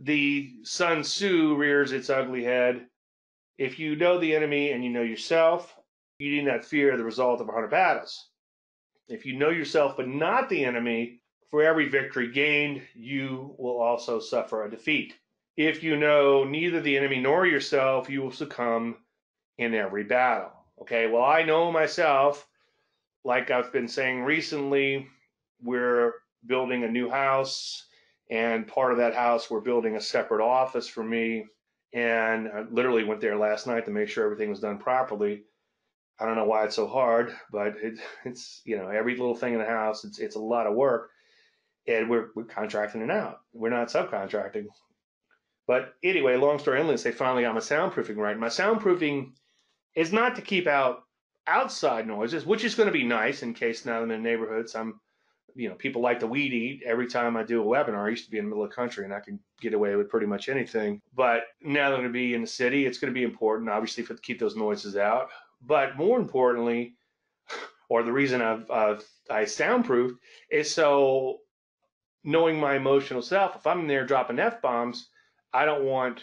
the Sun Tzu rears its ugly head if you know the enemy and you know yourself, you need not fear the result of a hundred battles. If you know yourself but not the enemy, for every victory gained, you will also suffer a defeat. If you know neither the enemy nor yourself, you will succumb in every battle. Okay, well, I know myself, like I've been saying recently, we're building a new house, and part of that house, we're building a separate office for me and I literally went there last night to make sure everything was done properly. I don't know why it's so hard, but it, it's you know every little thing in the house. It's it's a lot of work, and we're we're contracting it out. We're not subcontracting. But anyway, long story endless, they finally got my soundproofing right. My soundproofing is not to keep out outside noises, which is going to be nice in case now I'm in neighborhoods. I'm you know, people like to weed eat. Every time I do a webinar, I used to be in the middle of the country and I can get away with pretty much anything. But now that I'm going to be in the city, it's going to be important, obviously, for to keep those noises out. But more importantly, or the reason I've, I've I soundproofed is so knowing my emotional self. If I'm in there dropping f bombs, I don't want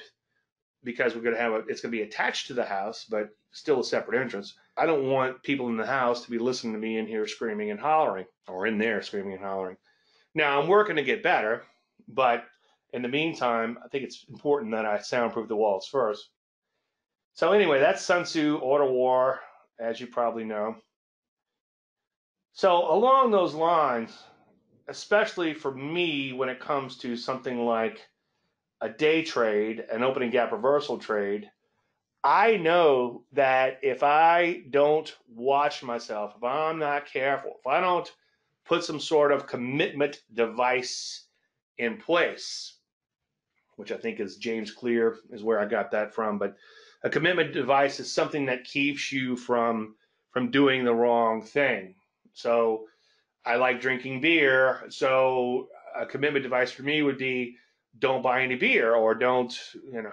because we're going to have a, it's going to be attached to the house, but still a separate entrance. I don't want people in the house to be listening to me in here screaming and hollering, or in there screaming and hollering. Now I'm working to get better, but in the meantime, I think it's important that I soundproof the walls first. So anyway, that's Sun Tzu Art of War, as you probably know. So along those lines, especially for me when it comes to something like a day trade, an opening gap reversal trade, I know that if I don't watch myself, if I'm not careful, if I don't put some sort of commitment device in place, which I think is James Clear is where I got that from, but a commitment device is something that keeps you from from doing the wrong thing. So I like drinking beer, so a commitment device for me would be don't buy any beer or don't, you know,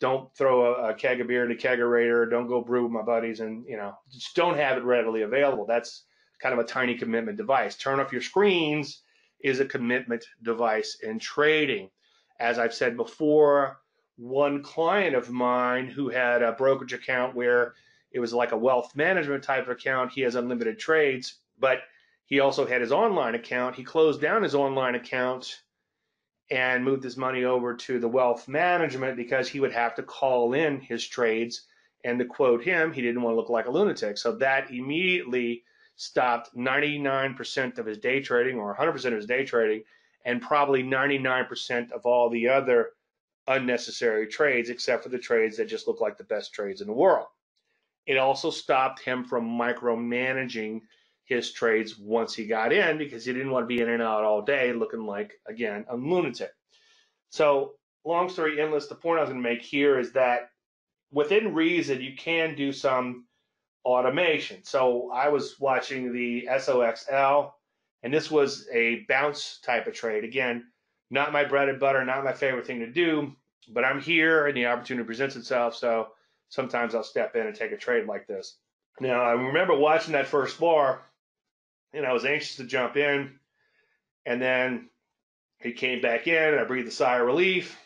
don't throw a, a, keg of beer in a kegerator. Don't go brew with my buddies, and you know, just don't have it readily available. That's kind of a tiny commitment device. Turn off your screens is a commitment device in trading. As I've said before, one client of mine who had a brokerage account where it was like a wealth management type of account. He has unlimited trades, but he also had his online account. He closed down his online account and moved his money over to the wealth management because he would have to call in his trades. And to quote him, he didn't want to look like a lunatic. So that immediately stopped 99% of his day trading or 100% of his day trading and probably 99% of all the other unnecessary trades, except for the trades that just look like the best trades in the world. It also stopped him from micromanaging his trades once he got in because he didn't want to be in and out all day looking like, again, a lunatic. So, long story endless, the point I was going to make here is that within reason, you can do some automation. So, I was watching the SOXL, and this was a bounce type of trade. Again, not my bread and butter, not my favorite thing to do, but I'm here and the opportunity presents itself. So, sometimes I'll step in and take a trade like this. Now, I remember watching that first bar and I was anxious to jump in. And then he came back in. I breathed a sigh of relief.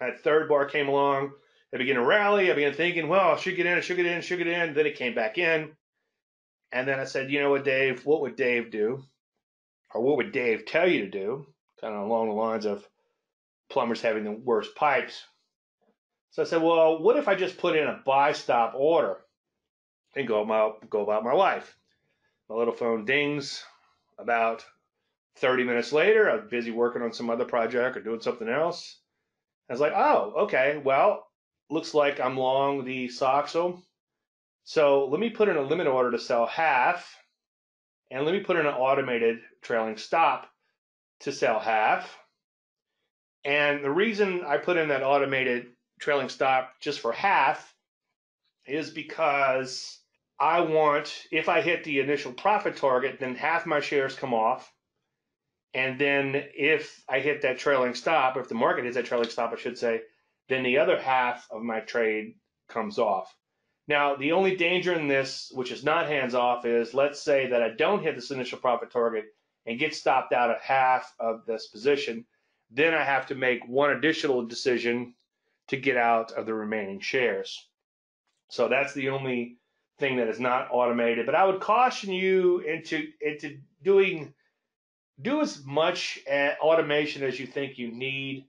That third bar came along. I began to rally. I began thinking, well, I should get in, I should get in, I should get in. Then it came back in. And then I said, you know what, Dave, what would Dave do? Or what would Dave tell you to do? Kind of along the lines of plumbers having the worst pipes. So I said, well, what if I just put in a buy stop order and go about, go about my life? My little phone dings about 30 minutes later. I'm busy working on some other project or doing something else. I was like, oh, okay, well, looks like I'm long the SOXL. So let me put in a limit order to sell half, and let me put in an automated trailing stop to sell half. And the reason I put in that automated trailing stop just for half is because I want, if I hit the initial profit target, then half my shares come off. And then if I hit that trailing stop, if the market hits that trailing stop, I should say, then the other half of my trade comes off. Now, the only danger in this, which is not hands off, is let's say that I don't hit this initial profit target and get stopped out of half of this position. Then I have to make one additional decision to get out of the remaining shares. So that's the only thing that is not automated. But I would caution you into into doing do as much automation as you think you need,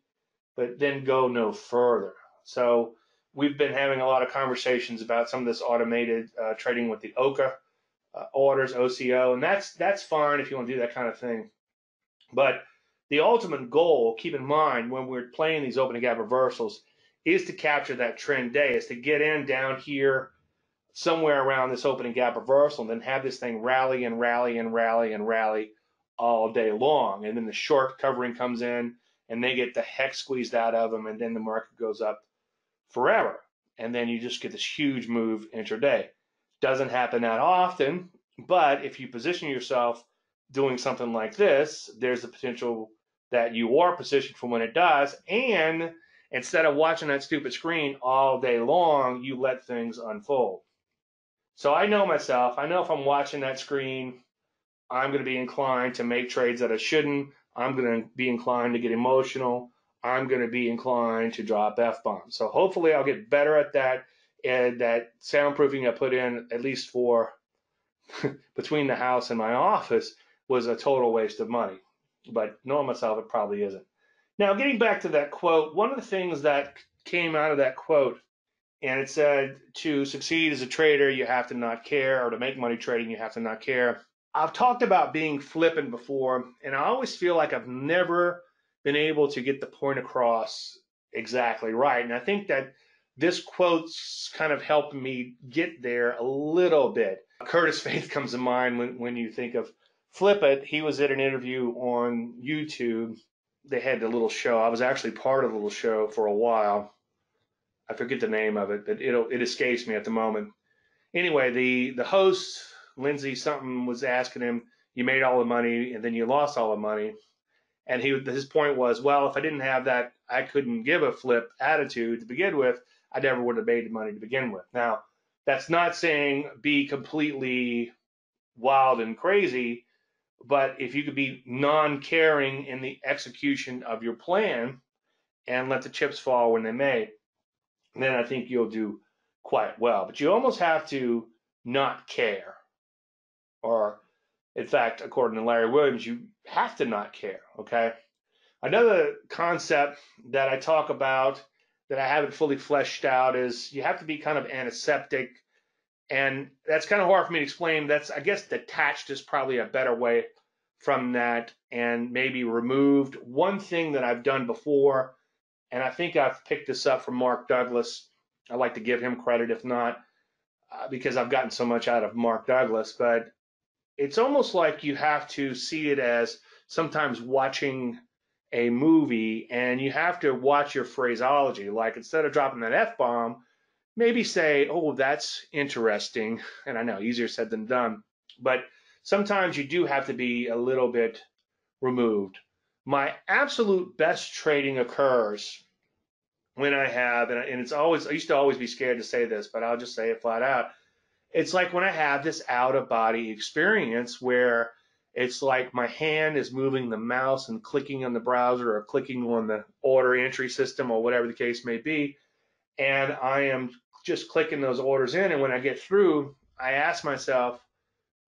but then go no further. So we've been having a lot of conversations about some of this automated uh, trading with the OCA uh, orders, OCO, and that's that's fine if you want to do that kind of thing. But the ultimate goal, keep in mind when we're playing these opening gap reversals, is to capture that trend day, is to get in down here somewhere around this opening gap reversal and then have this thing rally and rally and rally and rally all day long. And then the short covering comes in and they get the heck squeezed out of them and then the market goes up forever. And then you just get this huge move intraday. Doesn't happen that often, but if you position yourself doing something like this, there's the potential that you are positioned for when it does. And instead of watching that stupid screen all day long, you let things unfold. So I know myself. I know if I'm watching that screen, I'm going to be inclined to make trades that I shouldn't. I'm going to be inclined to get emotional. I'm going to be inclined to drop F bombs. So hopefully I'll get better at that. And that soundproofing I put in, at least for between the house and my office, was a total waste of money. But knowing myself, it probably isn't. Now, getting back to that quote, one of the things that came out of that quote and it said to succeed as a trader, you have to not care, or to make money trading, you have to not care. I've talked about being flippant before, and I always feel like I've never been able to get the point across exactly right. And I think that this quote's kind of helped me get there a little bit. Curtis Faith comes to mind when, when you think of flip it. He was at an interview on YouTube. They had a little show. I was actually part of the little show for a while I forget the name of it, but it'll it escapes me at the moment. Anyway, the the host Lindsay something was asking him, "You made all the money and then you lost all the money," and he his point was, "Well, if I didn't have that, I couldn't give a flip attitude to begin with. I never would have made the money to begin with." Now, that's not saying be completely wild and crazy, but if you could be non-caring in the execution of your plan and let the chips fall when they may then I think you'll do quite well. But you almost have to not care. Or, in fact, according to Larry Williams, you have to not care. Okay. Another concept that I talk about that I haven't fully fleshed out is you have to be kind of antiseptic. And that's kind of hard for me to explain. That's, I guess, detached is probably a better way from that and maybe removed. One thing that I've done before, and I think I've picked this up from Mark Douglas. I like to give him credit, if not, uh, because I've gotten so much out of Mark Douglas. But it's almost like you have to see it as sometimes watching a movie and you have to watch your phraseology. Like instead of dropping that F bomb, maybe say, oh, that's interesting. And I know easier said than done, but sometimes you do have to be a little bit removed. My absolute best trading occurs when I have, and it's always, I used to always be scared to say this, but I'll just say it flat out. It's like when I have this out of body experience where it's like my hand is moving the mouse and clicking on the browser or clicking on the order entry system or whatever the case may be. And I am just clicking those orders in. And when I get through, I ask myself,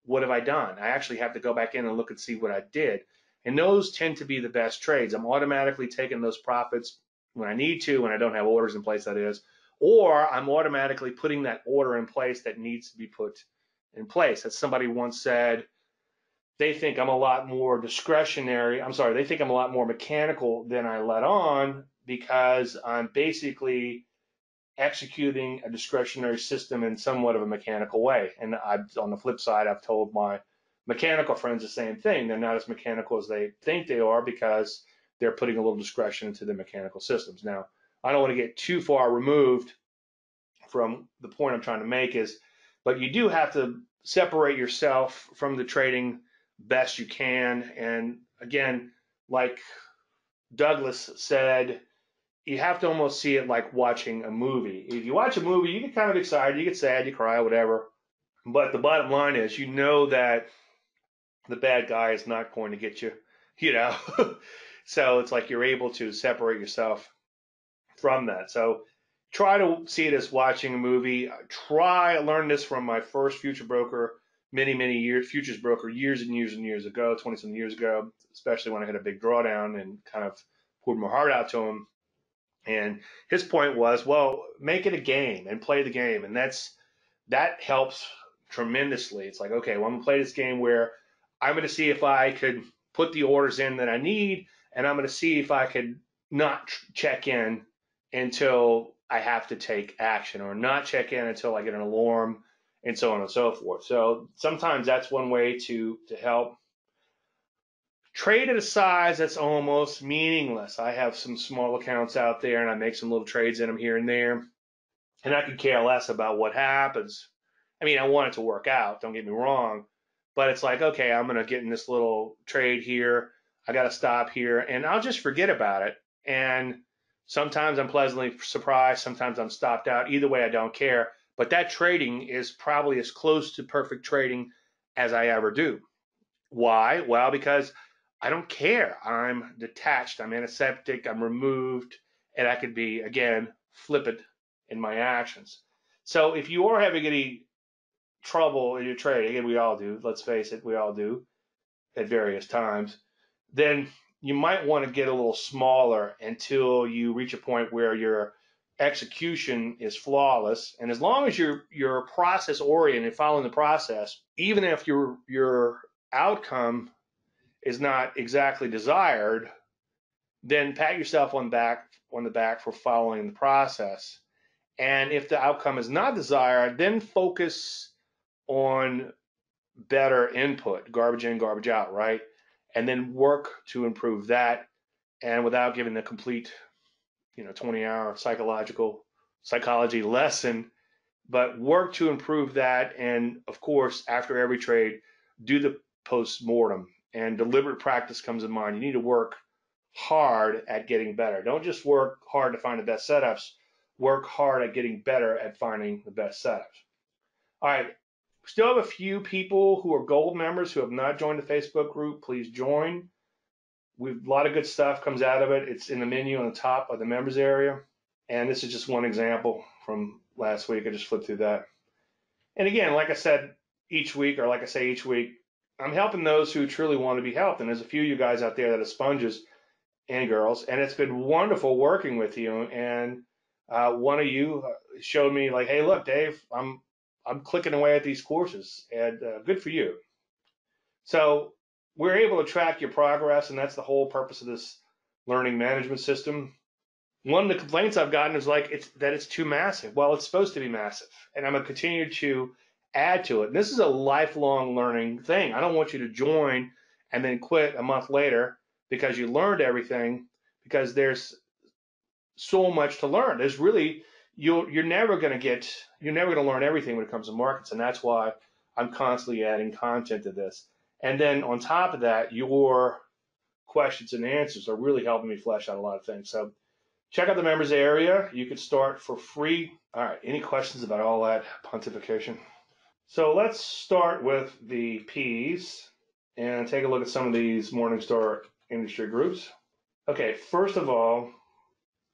what have I done? I actually have to go back in and look and see what I did. And those tend to be the best trades. I'm automatically taking those profits when I need to, when I don't have orders in place, that is, or I'm automatically putting that order in place that needs to be put in place. As somebody once said, they think I'm a lot more discretionary. I'm sorry, they think I'm a lot more mechanical than I let on because I'm basically executing a discretionary system in somewhat of a mechanical way. And I've, on the flip side, I've told my mechanical friends the same thing. They're not as mechanical as they think they are because they're putting a little discretion into the mechanical systems. Now, I don't want to get too far removed from the point I'm trying to make is, but you do have to separate yourself from the trading best you can. And again, like Douglas said, you have to almost see it like watching a movie. If you watch a movie, you get kind of excited, you get sad, you cry, whatever. But the bottom line is, you know that the bad guy is not going to get you, you know. so it's like you're able to separate yourself from that. So try to see it as watching a movie. Try learn this from my first future broker many, many years, futures broker years and years and years ago, 20 some years ago, especially when I had a big drawdown and kind of poured my heart out to him. And his point was, well, make it a game and play the game. And that's, that helps tremendously. It's like, okay, well, I'm gonna play this game where I'm gonna see if I could put the orders in that I need, and I'm gonna see if I could not check in until I have to take action or not check in until I get an alarm and so on and so forth. So sometimes that's one way to to help trade at a size that's almost meaningless. I have some small accounts out there and I make some little trades in them here and there. And I could care less about what happens. I mean, I want it to work out, don't get me wrong. But it's like, okay, I'm going to get in this little trade here. I got to stop here and I'll just forget about it. And sometimes I'm pleasantly surprised. Sometimes I'm stopped out. Either way, I don't care. But that trading is probably as close to perfect trading as I ever do. Why? Well, because I don't care. I'm detached, I'm antiseptic, I'm removed, and I could be, again, flippant in my actions. So if you are having any trouble in your trading, and we all do, let's face it, we all do at various times, then you might want to get a little smaller until you reach a point where you're execution is flawless. And as long as you're you're process oriented, following the process, even if your your outcome is not exactly desired, then pat yourself on back on the back for following the process. And if the outcome is not desired, then focus on better input, garbage in, garbage out, right? And then work to improve that and without giving the complete you know 20 hour psychological psychology lesson but work to improve that and of course after every trade do the post mortem and deliberate practice comes in mind. You need to work hard at getting better. Don't just work hard to find the best setups work hard at getting better at finding the best setups. All right still have a few people who are gold members who have not joined the facebook group please join We've a lot of good stuff comes out of it. It's in the menu on the top of the members area. And this is just one example from last week. I just flipped through that. And again, like I said each week, or like I say each week, I'm helping those who truly want to be helped. And there's a few of you guys out there that are sponges and girls, and it's been wonderful working with you. And uh, one of you showed me like, hey, look, Dave, I'm I'm clicking away at these courses, and uh, good for you. So we're able to track your progress, and that's the whole purpose of this learning management system. One of the complaints I've gotten is like it's that it's too massive. Well, it's supposed to be massive, and I'm gonna continue to add to it. And this is a lifelong learning thing. I don't want you to join and then quit a month later because you learned everything because there's so much to learn. There's really you you're never going to get you're never going to learn everything when it comes to markets and that's why I'm constantly adding content to this. And then on top of that, your questions and answers are really helping me flesh out a lot of things. So check out the members area. You can start for free. All right, any questions about all that pontification? So let's start with the P's and take a look at some of these Morningstar industry groups. Okay, first of all,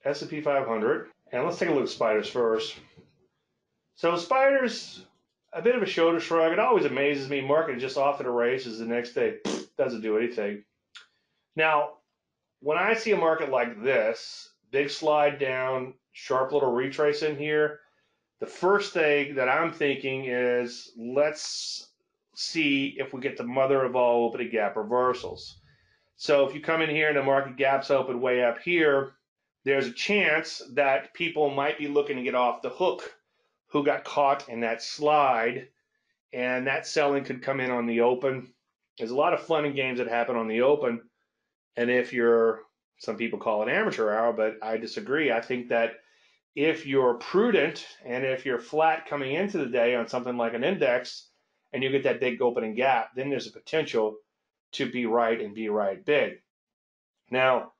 S&P 500, and let's take a look at spiders first. So spiders, a bit of a shoulder shrug. It always amazes me. Market just off to the races. The next day doesn't do anything. Now, when I see a market like this, big slide down, sharp little retrace in here, the first thing that I'm thinking is let's see if we get the mother of all opening gap reversals. So if you come in here and the market gaps open way up here, there's a chance that people might be looking to get off the hook who got caught in that slide, and that selling could come in on the open. There's a lot of fun and games that happen on the open, and if you're some people call it amateur hour, but I disagree. I think that if you're prudent and if you're flat coming into the day on something like an index and you get that big opening gap, then there's a potential to be right and be right big. Now,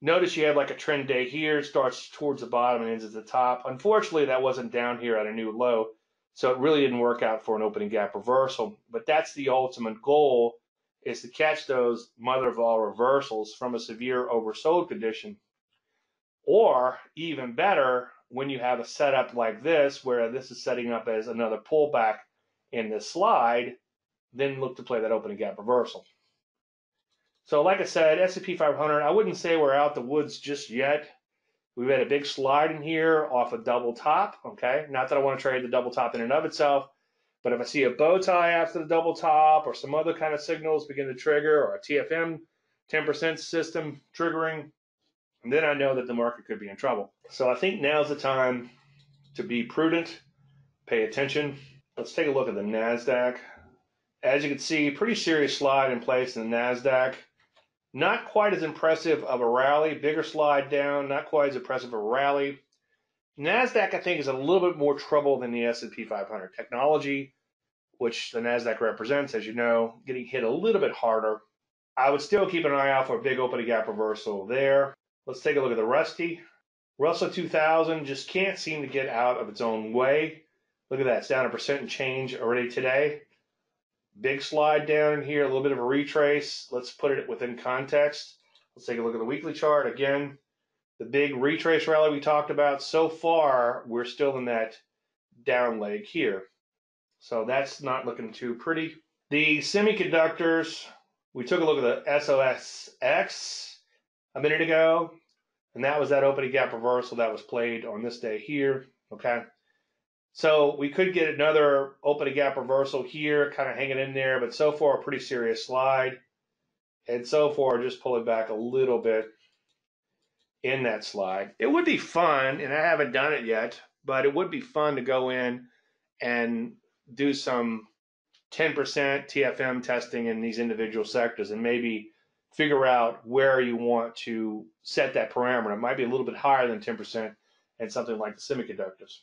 notice you have like a trend day here, starts towards the bottom and ends at the top. Unfortunately, that wasn't down here at a new low, so it really didn't work out for an opening gap reversal. But that's the ultimate goal is to catch those mother of all reversals from a severe oversold condition. Or even better, when you have a setup like this, where this is setting up as another pullback in this slide, then look to play that opening gap reversal. So like I said, S&P 500, I wouldn't say we're out the woods just yet. We've had a big slide in here off a double top, okay? Not that I want to trade the double top in and of itself, but if I see a bow tie after the double top or some other kind of signals begin to trigger or a TFM 10% system triggering, then I know that the market could be in trouble. So I think now's the time to be prudent, pay attention. Let's take a look at the NASDAQ. As you can see, pretty serious slide in place in the NASDAQ. Not quite as impressive of a rally, bigger slide down, not quite as impressive of a rally. NASDAQ, I think, is a little bit more trouble than the S&P 500. Technology, which the NASDAQ represents, as you know, getting hit a little bit harder. I would still keep an eye out for a big opening gap reversal there. Let's take a look at the Rusty. Russell 2000 just can't seem to get out of its own way. Look at that, it's down a percent and change already today. Big slide down in here, a little bit of a retrace. Let's put it within context. Let's take a look at the weekly chart. Again, the big retrace rally we talked about. So far, we're still in that down leg here. So that's not looking too pretty. The semiconductors, we took a look at the SOXS a minute ago, and that was that opening gap reversal that was played on this day here. Okay. So we could get another open a gap reversal here, kind of hanging in there, but so far a pretty serious slide. And so far just pulling back a little bit in that slide. It would be fun, and I haven't done it yet, but it would be fun to go in and do some 10% TFM testing in these individual sectors and maybe figure out where you want to set that parameter. It might be a little bit higher than 10% and something like the semiconductors.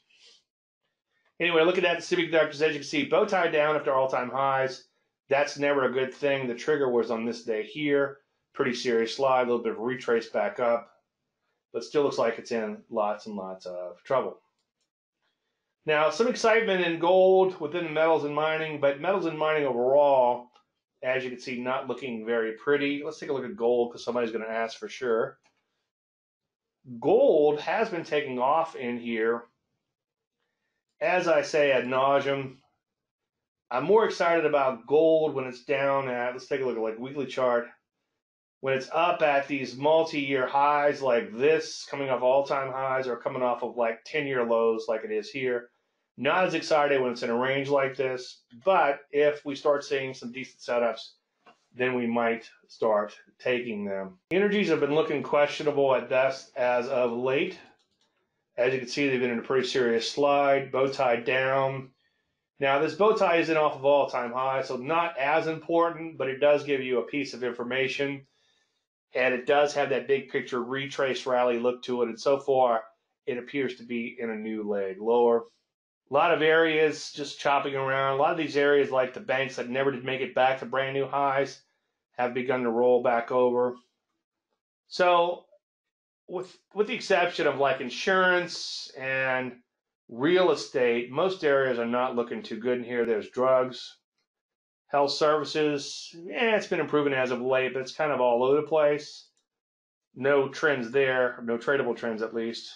Anyway, look at the semiconductors, as you can see, bow tie down after all-time highs. That's never a good thing. The trigger was on this day here. Pretty serious slide, a little bit of retrace back up, but still looks like it's in lots and lots of trouble. Now, some excitement in gold within metals and mining, but metals and mining overall as you can see, not looking very pretty. Let's take a look at gold because somebody's going to ask for sure. Gold has been taking off in here. As I say ad nauseum, I'm more excited about gold when it's down at, let's take a look at like weekly chart. When it's up at these multi-year highs like this, coming off all-time highs or coming off of like 10-year lows like it is here. Not as excited when it's in a range like this, but if we start seeing some decent setups, then we might start taking them. Energies have been looking questionable at best as of late. As you can see, they've been in a pretty serious slide, bow tie down. Now, this bow tie isn't off of all-time high, so not as important, but it does give you a piece of information. And it does have that big picture retrace rally look to it. And so far, it appears to be in a new leg lower. A lot of areas just chopping around. A lot of these areas, like the banks that never did make it back to brand new highs, have begun to roll back over. So with with the exception of like insurance and real estate, most areas are not looking too good in here. There's drugs, health services. Yeah, it's been improving as of late, but it's kind of all over the place. No trends there, no tradable trends at least.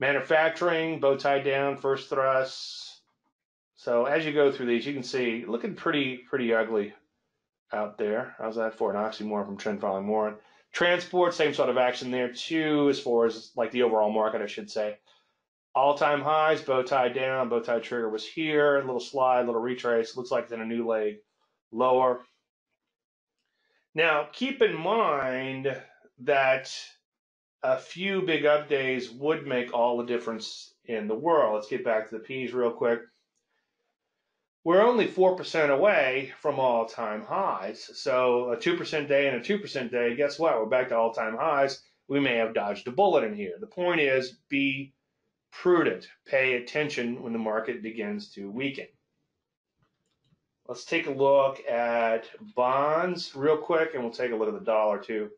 Manufacturing, bow tie down, first thrust. So as you go through these, you can see looking pretty pretty ugly out there. How's that for an oxymoron from trend following moron? Transport, same sort of action there too, as far as like the overall market, I should say. All time highs, bow tie down, bow tie trigger was here, a little slide, a little retrace. Looks like it's in a new leg lower. Now, keep in mind that a few big up days would make all the difference in the world. Let's get back to the P's real quick. We're only 4% away from all time highs. So a 2% day and a 2% day, guess what? We're back to all time highs. We may have dodged a bullet in here. The point is be prudent. Pay attention when the market begins to weaken. Let's take a look at bonds real quick, and we'll take a look at the dollar too.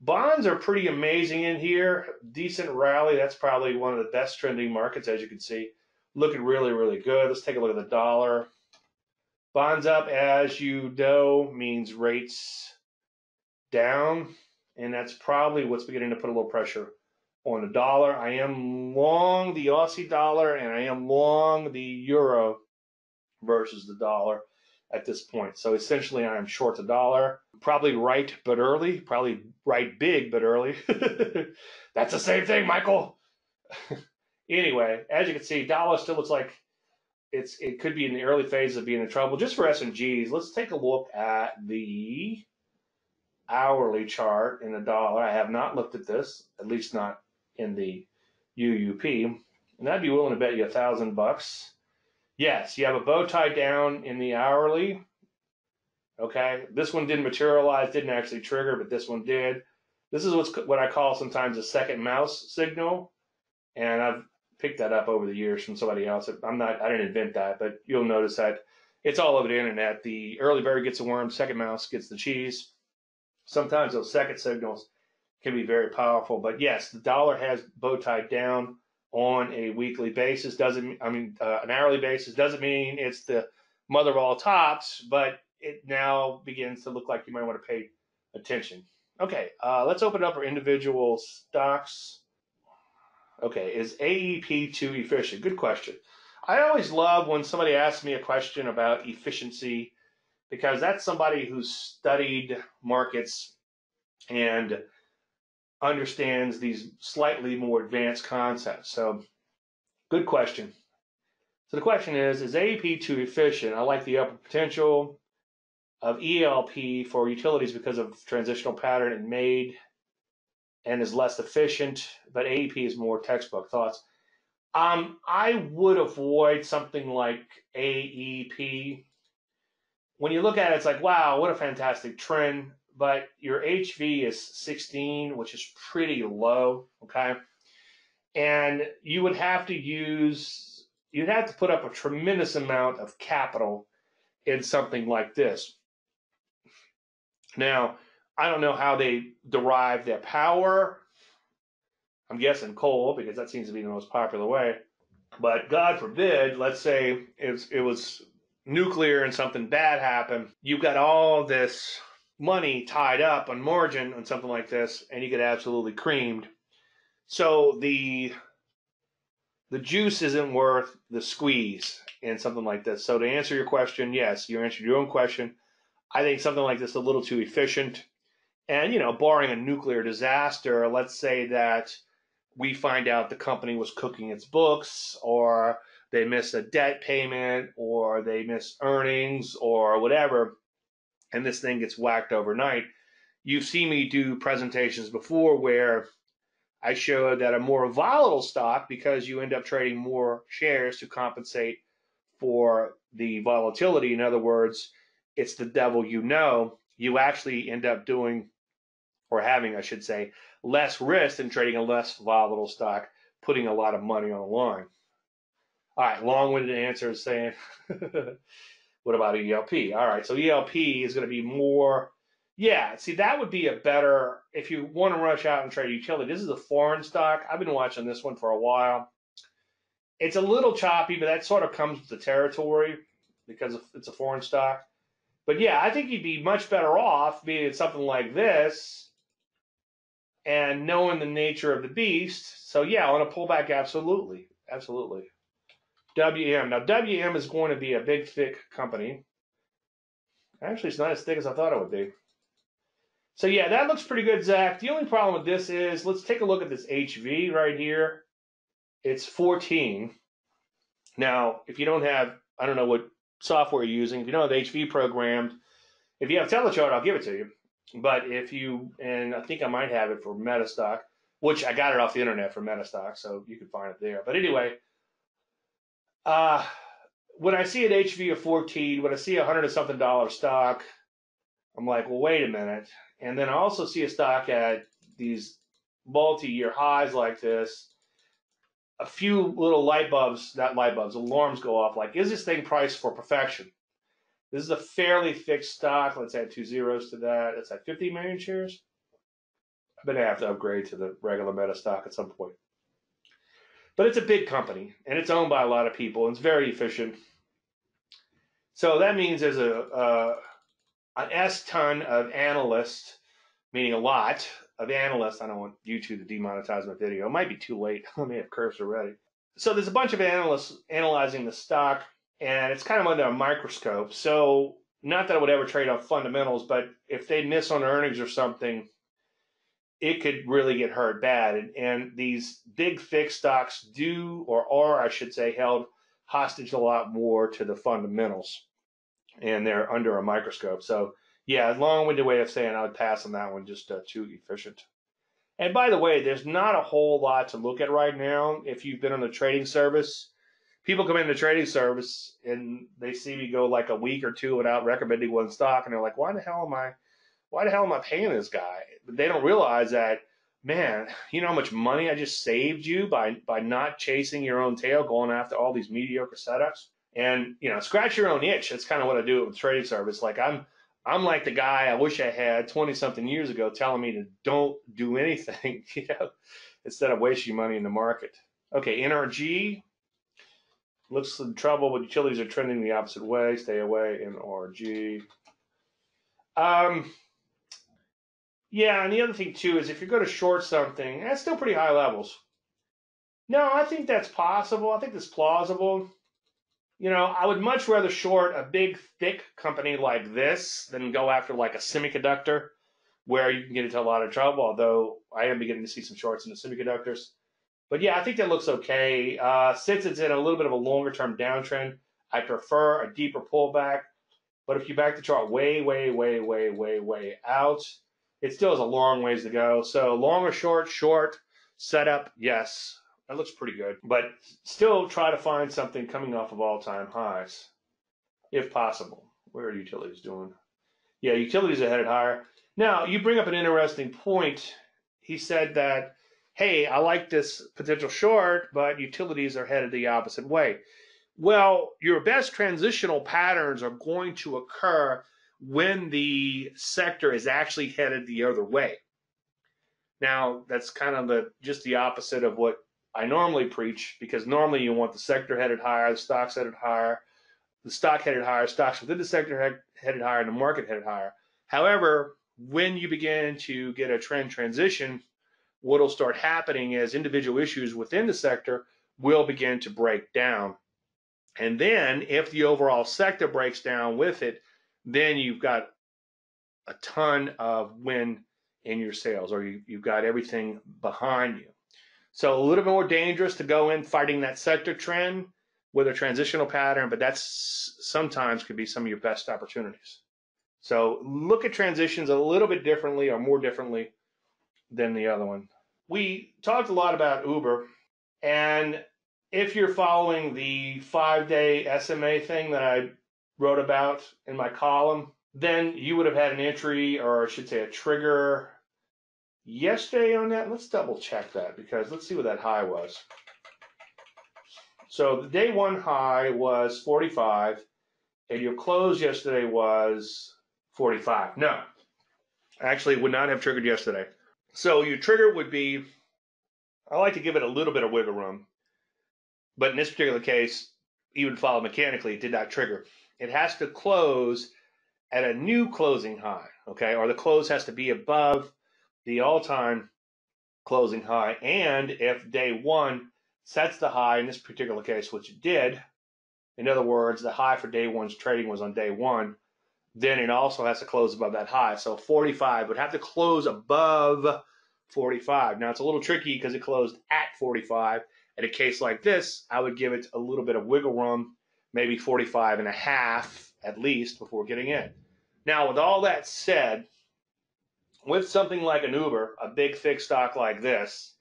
Bonds are pretty amazing in here. Decent rally. That's probably one of the best trending markets, as you can see looking really, really good. Let's take a look at the dollar. Bonds up, as you know, means rates down, and that's probably what's beginning to put a little pressure on the dollar. I am long the Aussie dollar, and I am long the euro versus the dollar at this point. So essentially, I am short the dollar. Probably right, but early. Probably right big, but early. that's the same thing, Michael. Anyway, as you can see, dollar still looks like it's it could be in the early phase of being in trouble. Just for S and Gs, let's take a look at the hourly chart in the dollar. I have not looked at this, at least not in the UUP, and I'd be willing to bet you a thousand bucks. Yes, you have a bow tie down in the hourly. Okay, this one didn't materialize, didn't actually trigger, but this one did. This is what's what I call sometimes a second mouse signal, and I've picked that up over the years from somebody else. I'm not, I didn't invent that, but you'll notice that it's all over the internet. The early bird gets a worm, second mouse gets the cheese. Sometimes those second signals can be very powerful. But yes, the dollar has bow tied down on a weekly basis. Doesn't I mean uh, an hourly basis doesn't mean it's the mother of all tops, but it now begins to look like you might want to pay attention. Okay, uh, let's open up our individual stocks. Okay, is AEP too efficient? Good question. I always love when somebody asks me a question about efficiency because that's somebody who's studied markets and understands these slightly more advanced concepts. So, good question. So, the question is Is AEP too efficient? I like the upper potential of ELP for utilities because of transitional pattern and MAID and is less efficient, but AEP is more textbook thoughts. Um, I would avoid something like AEP. When you look at it, it's like, wow, what a fantastic trend. But your HV is 16, which is pretty low, okay? And you would have to use, you'd have to put up a tremendous amount of capital in something like this. Now, I don't know how they derive their power. I'm guessing coal because that seems to be the most popular way. But God forbid, let's say it was nuclear and something bad happened, you've got all this money tied up on margin on something like this, and you get absolutely creamed. So the the juice isn't worth the squeeze in something like this. So to answer your question, yes, you answered your own question. I think something like this is a little too efficient. And, you know, barring a nuclear disaster, let's say that we find out the company was cooking its books or they miss a debt payment or they miss earnings or whatever, and this thing gets whacked overnight. You've seen me do presentations before where I showed that a more volatile stock, because you end up trading more shares to compensate for the volatility. In other words, it's the devil you know. You actually end up doing, or having, I should say, less risk than trading a less volatile stock, putting a lot of money on the line. All right, long-winded answer is saying, what about ELP? All right, so ELP is going to be more, yeah. See, that would be a better if you want to rush out and trade utility. This is a foreign stock. I've been watching this one for a while. It's a little choppy, but that sort of comes with the territory because it's a foreign stock. But yeah, I think you'd be much better off being something like this and knowing the nature of the beast. So yeah, on a pullback, absolutely, absolutely. WM. Now, WM is going to be a big, thick company. Actually, it's not as thick as I thought it would be. So, yeah, that looks pretty good, Zach. The only problem with this is let's take a look at this HV right here. It's 14. Now, if you don't have, I don't know what software you're using, if you don't have HV programmed, if you have Telechart, I'll give it to you. But if you, and I think I might have it for Metastock, which I got it off the internet for Metastock, so you can find it there. But anyway, uh, when I see an HV of 14, when I see a hundred and something dollar stock, I'm like, well, wait a minute. And then I also see a stock at these multi-year highs like this. A few little light bulbs, not light bulbs, alarms go off. Like, is this thing priced for perfection? This is a fairly fixed stock. Let's add two zeros to that. It's at 50 million shares. I'm gonna have to upgrade to the regular Metastock at some point. But it's a big company and it's owned by a lot of people and it's very efficient. So that means there's a, a an S ton of analysts, meaning a lot of analysts. I don't want YouTube to demonetize my video. It might be too late. I may have cursed already. So there's a bunch of analysts analyzing the stock, and it's kind of under a microscope. So not that I would ever trade on fundamentals, but if they miss on earnings or something, it could really get hurt bad. And, and these big fixed stocks do, or are, I should say, held hostage a lot more to the fundamentals. And they're under a microscope. So, yeah, long winded way of saying I would pass on that one, just uh, too efficient. And by the way, there's not a whole lot to look at right now. If you've been on the trading service, people come into trading service and they see me go like a week or two without recommending one stock, and they're like, why the hell am I why the hell am I paying this guy? But they don't realize that, man, you know how much money I just saved you by by not chasing your own tail, going after all these mediocre setups. And you know, scratch your own itch. That's kind of what I do with trading service. Like I'm I'm like the guy I wish I had 20 something years ago telling me to don't do anything, you know, instead of wasting money in the market. Okay, NRG looks in trouble, but utilities are trending the opposite way. Stay away, NRG. Um, yeah, and the other thing too is if you're going to short something, that's still pretty high levels. No, I think that's possible. I think that's plausible. You know, I would much rather short a big, thick company like this than go after like a semiconductor where you can get into a lot of trouble, although I am beginning to see some shorts in the semiconductors. But yeah, I think that looks okay. Uh, since it's in a little bit of a longer term downtrend, I prefer a deeper pullback. But if you back the chart way, way, way, way, way, way out, it still has a long ways to go. So long or short, short setup, yes, that looks pretty good. But still try to find something coming off of all-time highs, if possible. Where are utilities doing? Yeah, utilities are headed higher. Now, you bring up an interesting point. He said that, hey, I like this potential short, but utilities are headed the opposite way. Well, your best transitional patterns are going to occur when the sector is actually headed the other way. Now, that's kind of the just the opposite of what I normally preach because normally you want the sector headed higher, the stocks headed higher, the stock headed higher, stocks within the sector head, headed higher, and the market headed higher. However, when you begin to get a trend transition, what'll start happening is individual issues within the sector will begin to break down. And then if the overall sector breaks down with it, then you've got a ton of wind in your sails or you, you've got everything behind you. So a little bit more dangerous to go in fighting that sector trend with a transitional pattern, but that's sometimes could be some of your best opportunities. So look at transitions a little bit differently or more differently than the other one. We talked a lot about Uber, and if you're following the five day SMA thing that I wrote about in my column, then you would have had an entry, or I should say a trigger yesterday on that. Let's double check that because let's see what that high was. So the day one high was 45, and your close yesterday was 45. No, actually, would not have triggered yesterday. So your trigger would be, I like to give it a little bit of wiggle room, but in this particular case, even followed mechanically, it did not trigger. It has to close at a new closing high, okay, or the close has to be above the all-time closing high, and if day one sets the high in this particular case, which it did, in other words, the high for day one's trading was on day one, then it also has to close above that high. So 45 would have to close above 45. Now it's a little tricky because it closed at 45. In a case like this, I would give it a little bit of wiggle room, maybe 45 and a half at least before getting in. Now, with all that said, with something like an Uber, a big thick stock like this,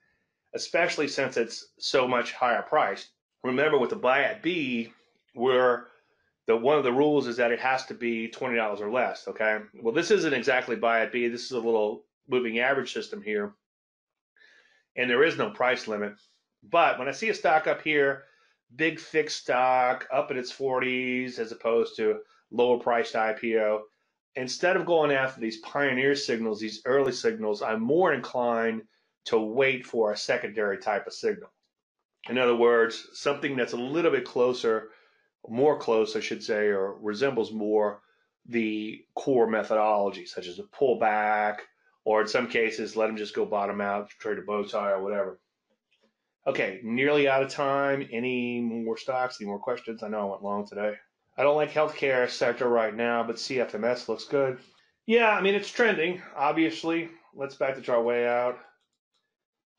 especially since it's so much higher priced, remember with the buy at B, where the one of the rules is that it has to be twenty dollars or less. Okay. Well, this isn't exactly buy at B. This is a little moving average system here, and there is no price limit. But when I see a stock up here, big thick stock up in its 40s as opposed to lower priced IPO, instead of going after these pioneer signals, these early signals, I'm more inclined to wait for a secondary type of signal. In other words, something that's a little bit closer more close, I should say, or resembles more the core methodology, such as a pullback, or in some cases, let them just go bottom out, trade a bow tie or whatever. Okay, nearly out of time. Any more stocks? Any more questions? I know I went long today. I don't like healthcare sector right now, but CFMS looks good. Yeah, I mean it's trending. Obviously, let's back the chart way out.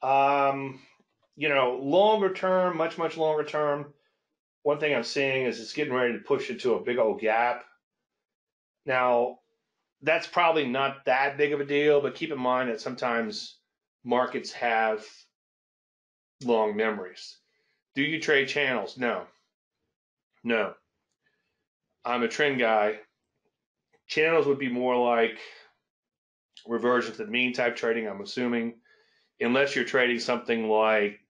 Um, you know, longer term, much much longer term one thing I'm seeing is it's getting ready to push into a big old gap. Now, that's probably not that big of a deal, but keep in mind that sometimes markets have long memories. Do you trade channels? No. No. I'm a trend guy. Channels would be more like reversion to the mean type trading, I'm assuming, unless you're trading something like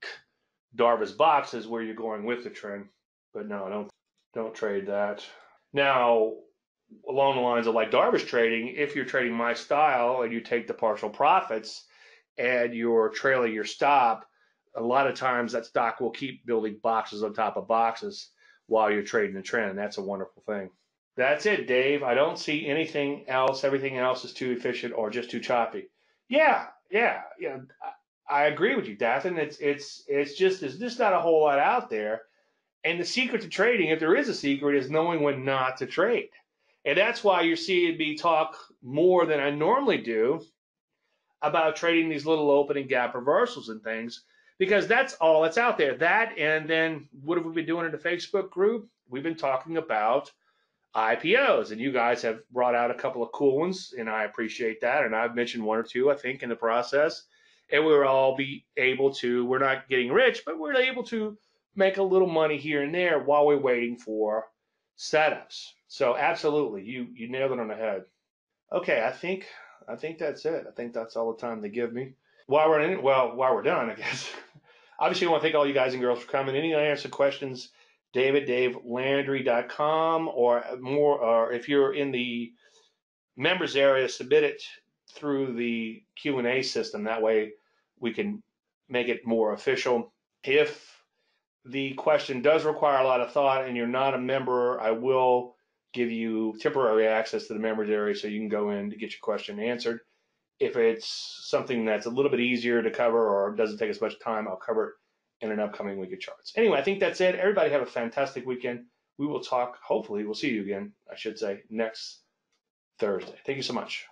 Darvas boxes where you're going with the trend. But no, don't don't trade that. Now, along the lines of like Darvas trading, if you're trading my style and you take the partial profits and you're trailing your stop, a lot of times that stock will keep building boxes on top of boxes while you're trading the trend. And that's a wonderful thing. That's it, Dave. I don't see anything else. Everything else is too efficient or just too choppy. Yeah, yeah, yeah. I agree with you, Dathan. It's it's it's just there's just not a whole lot out there. And the secret to trading, if there is a secret, is knowing when not to trade. And that's why you're seeing me talk more than I normally do about trading these little opening gap reversals and things, because that's all that's out there. That, and then what have we been doing in the Facebook group? We've been talking about IPOs, and you guys have brought out a couple of cool ones, and I appreciate that. And I've mentioned one or two, I think, in the process. And we'll all be able to, we're not getting rich, but we're able to make a little money here and there while we're waiting for setups. So absolutely, you you nailed it on the head. Okay, I think I think that's it. I think that's all the time they give me. While we're in, well, while we're done, I guess. Obviously, I want to thank all you guys and girls for coming. Any unanswered questions, David, DaveLandry.com, or more, or if you're in the members area, submit it through the Q and A system. That way, we can make it more official. If the question does require a lot of thought and you're not a member, I will give you temporary access to the members area so you can go in to get your question answered. If it's something that's a little bit easier to cover or doesn't take as much time, I'll cover it in an upcoming week of charts. Anyway, I think that's it. Everybody have a fantastic weekend. We will talk, hopefully, we'll see you again, I should say, next Thursday. Thank you so much.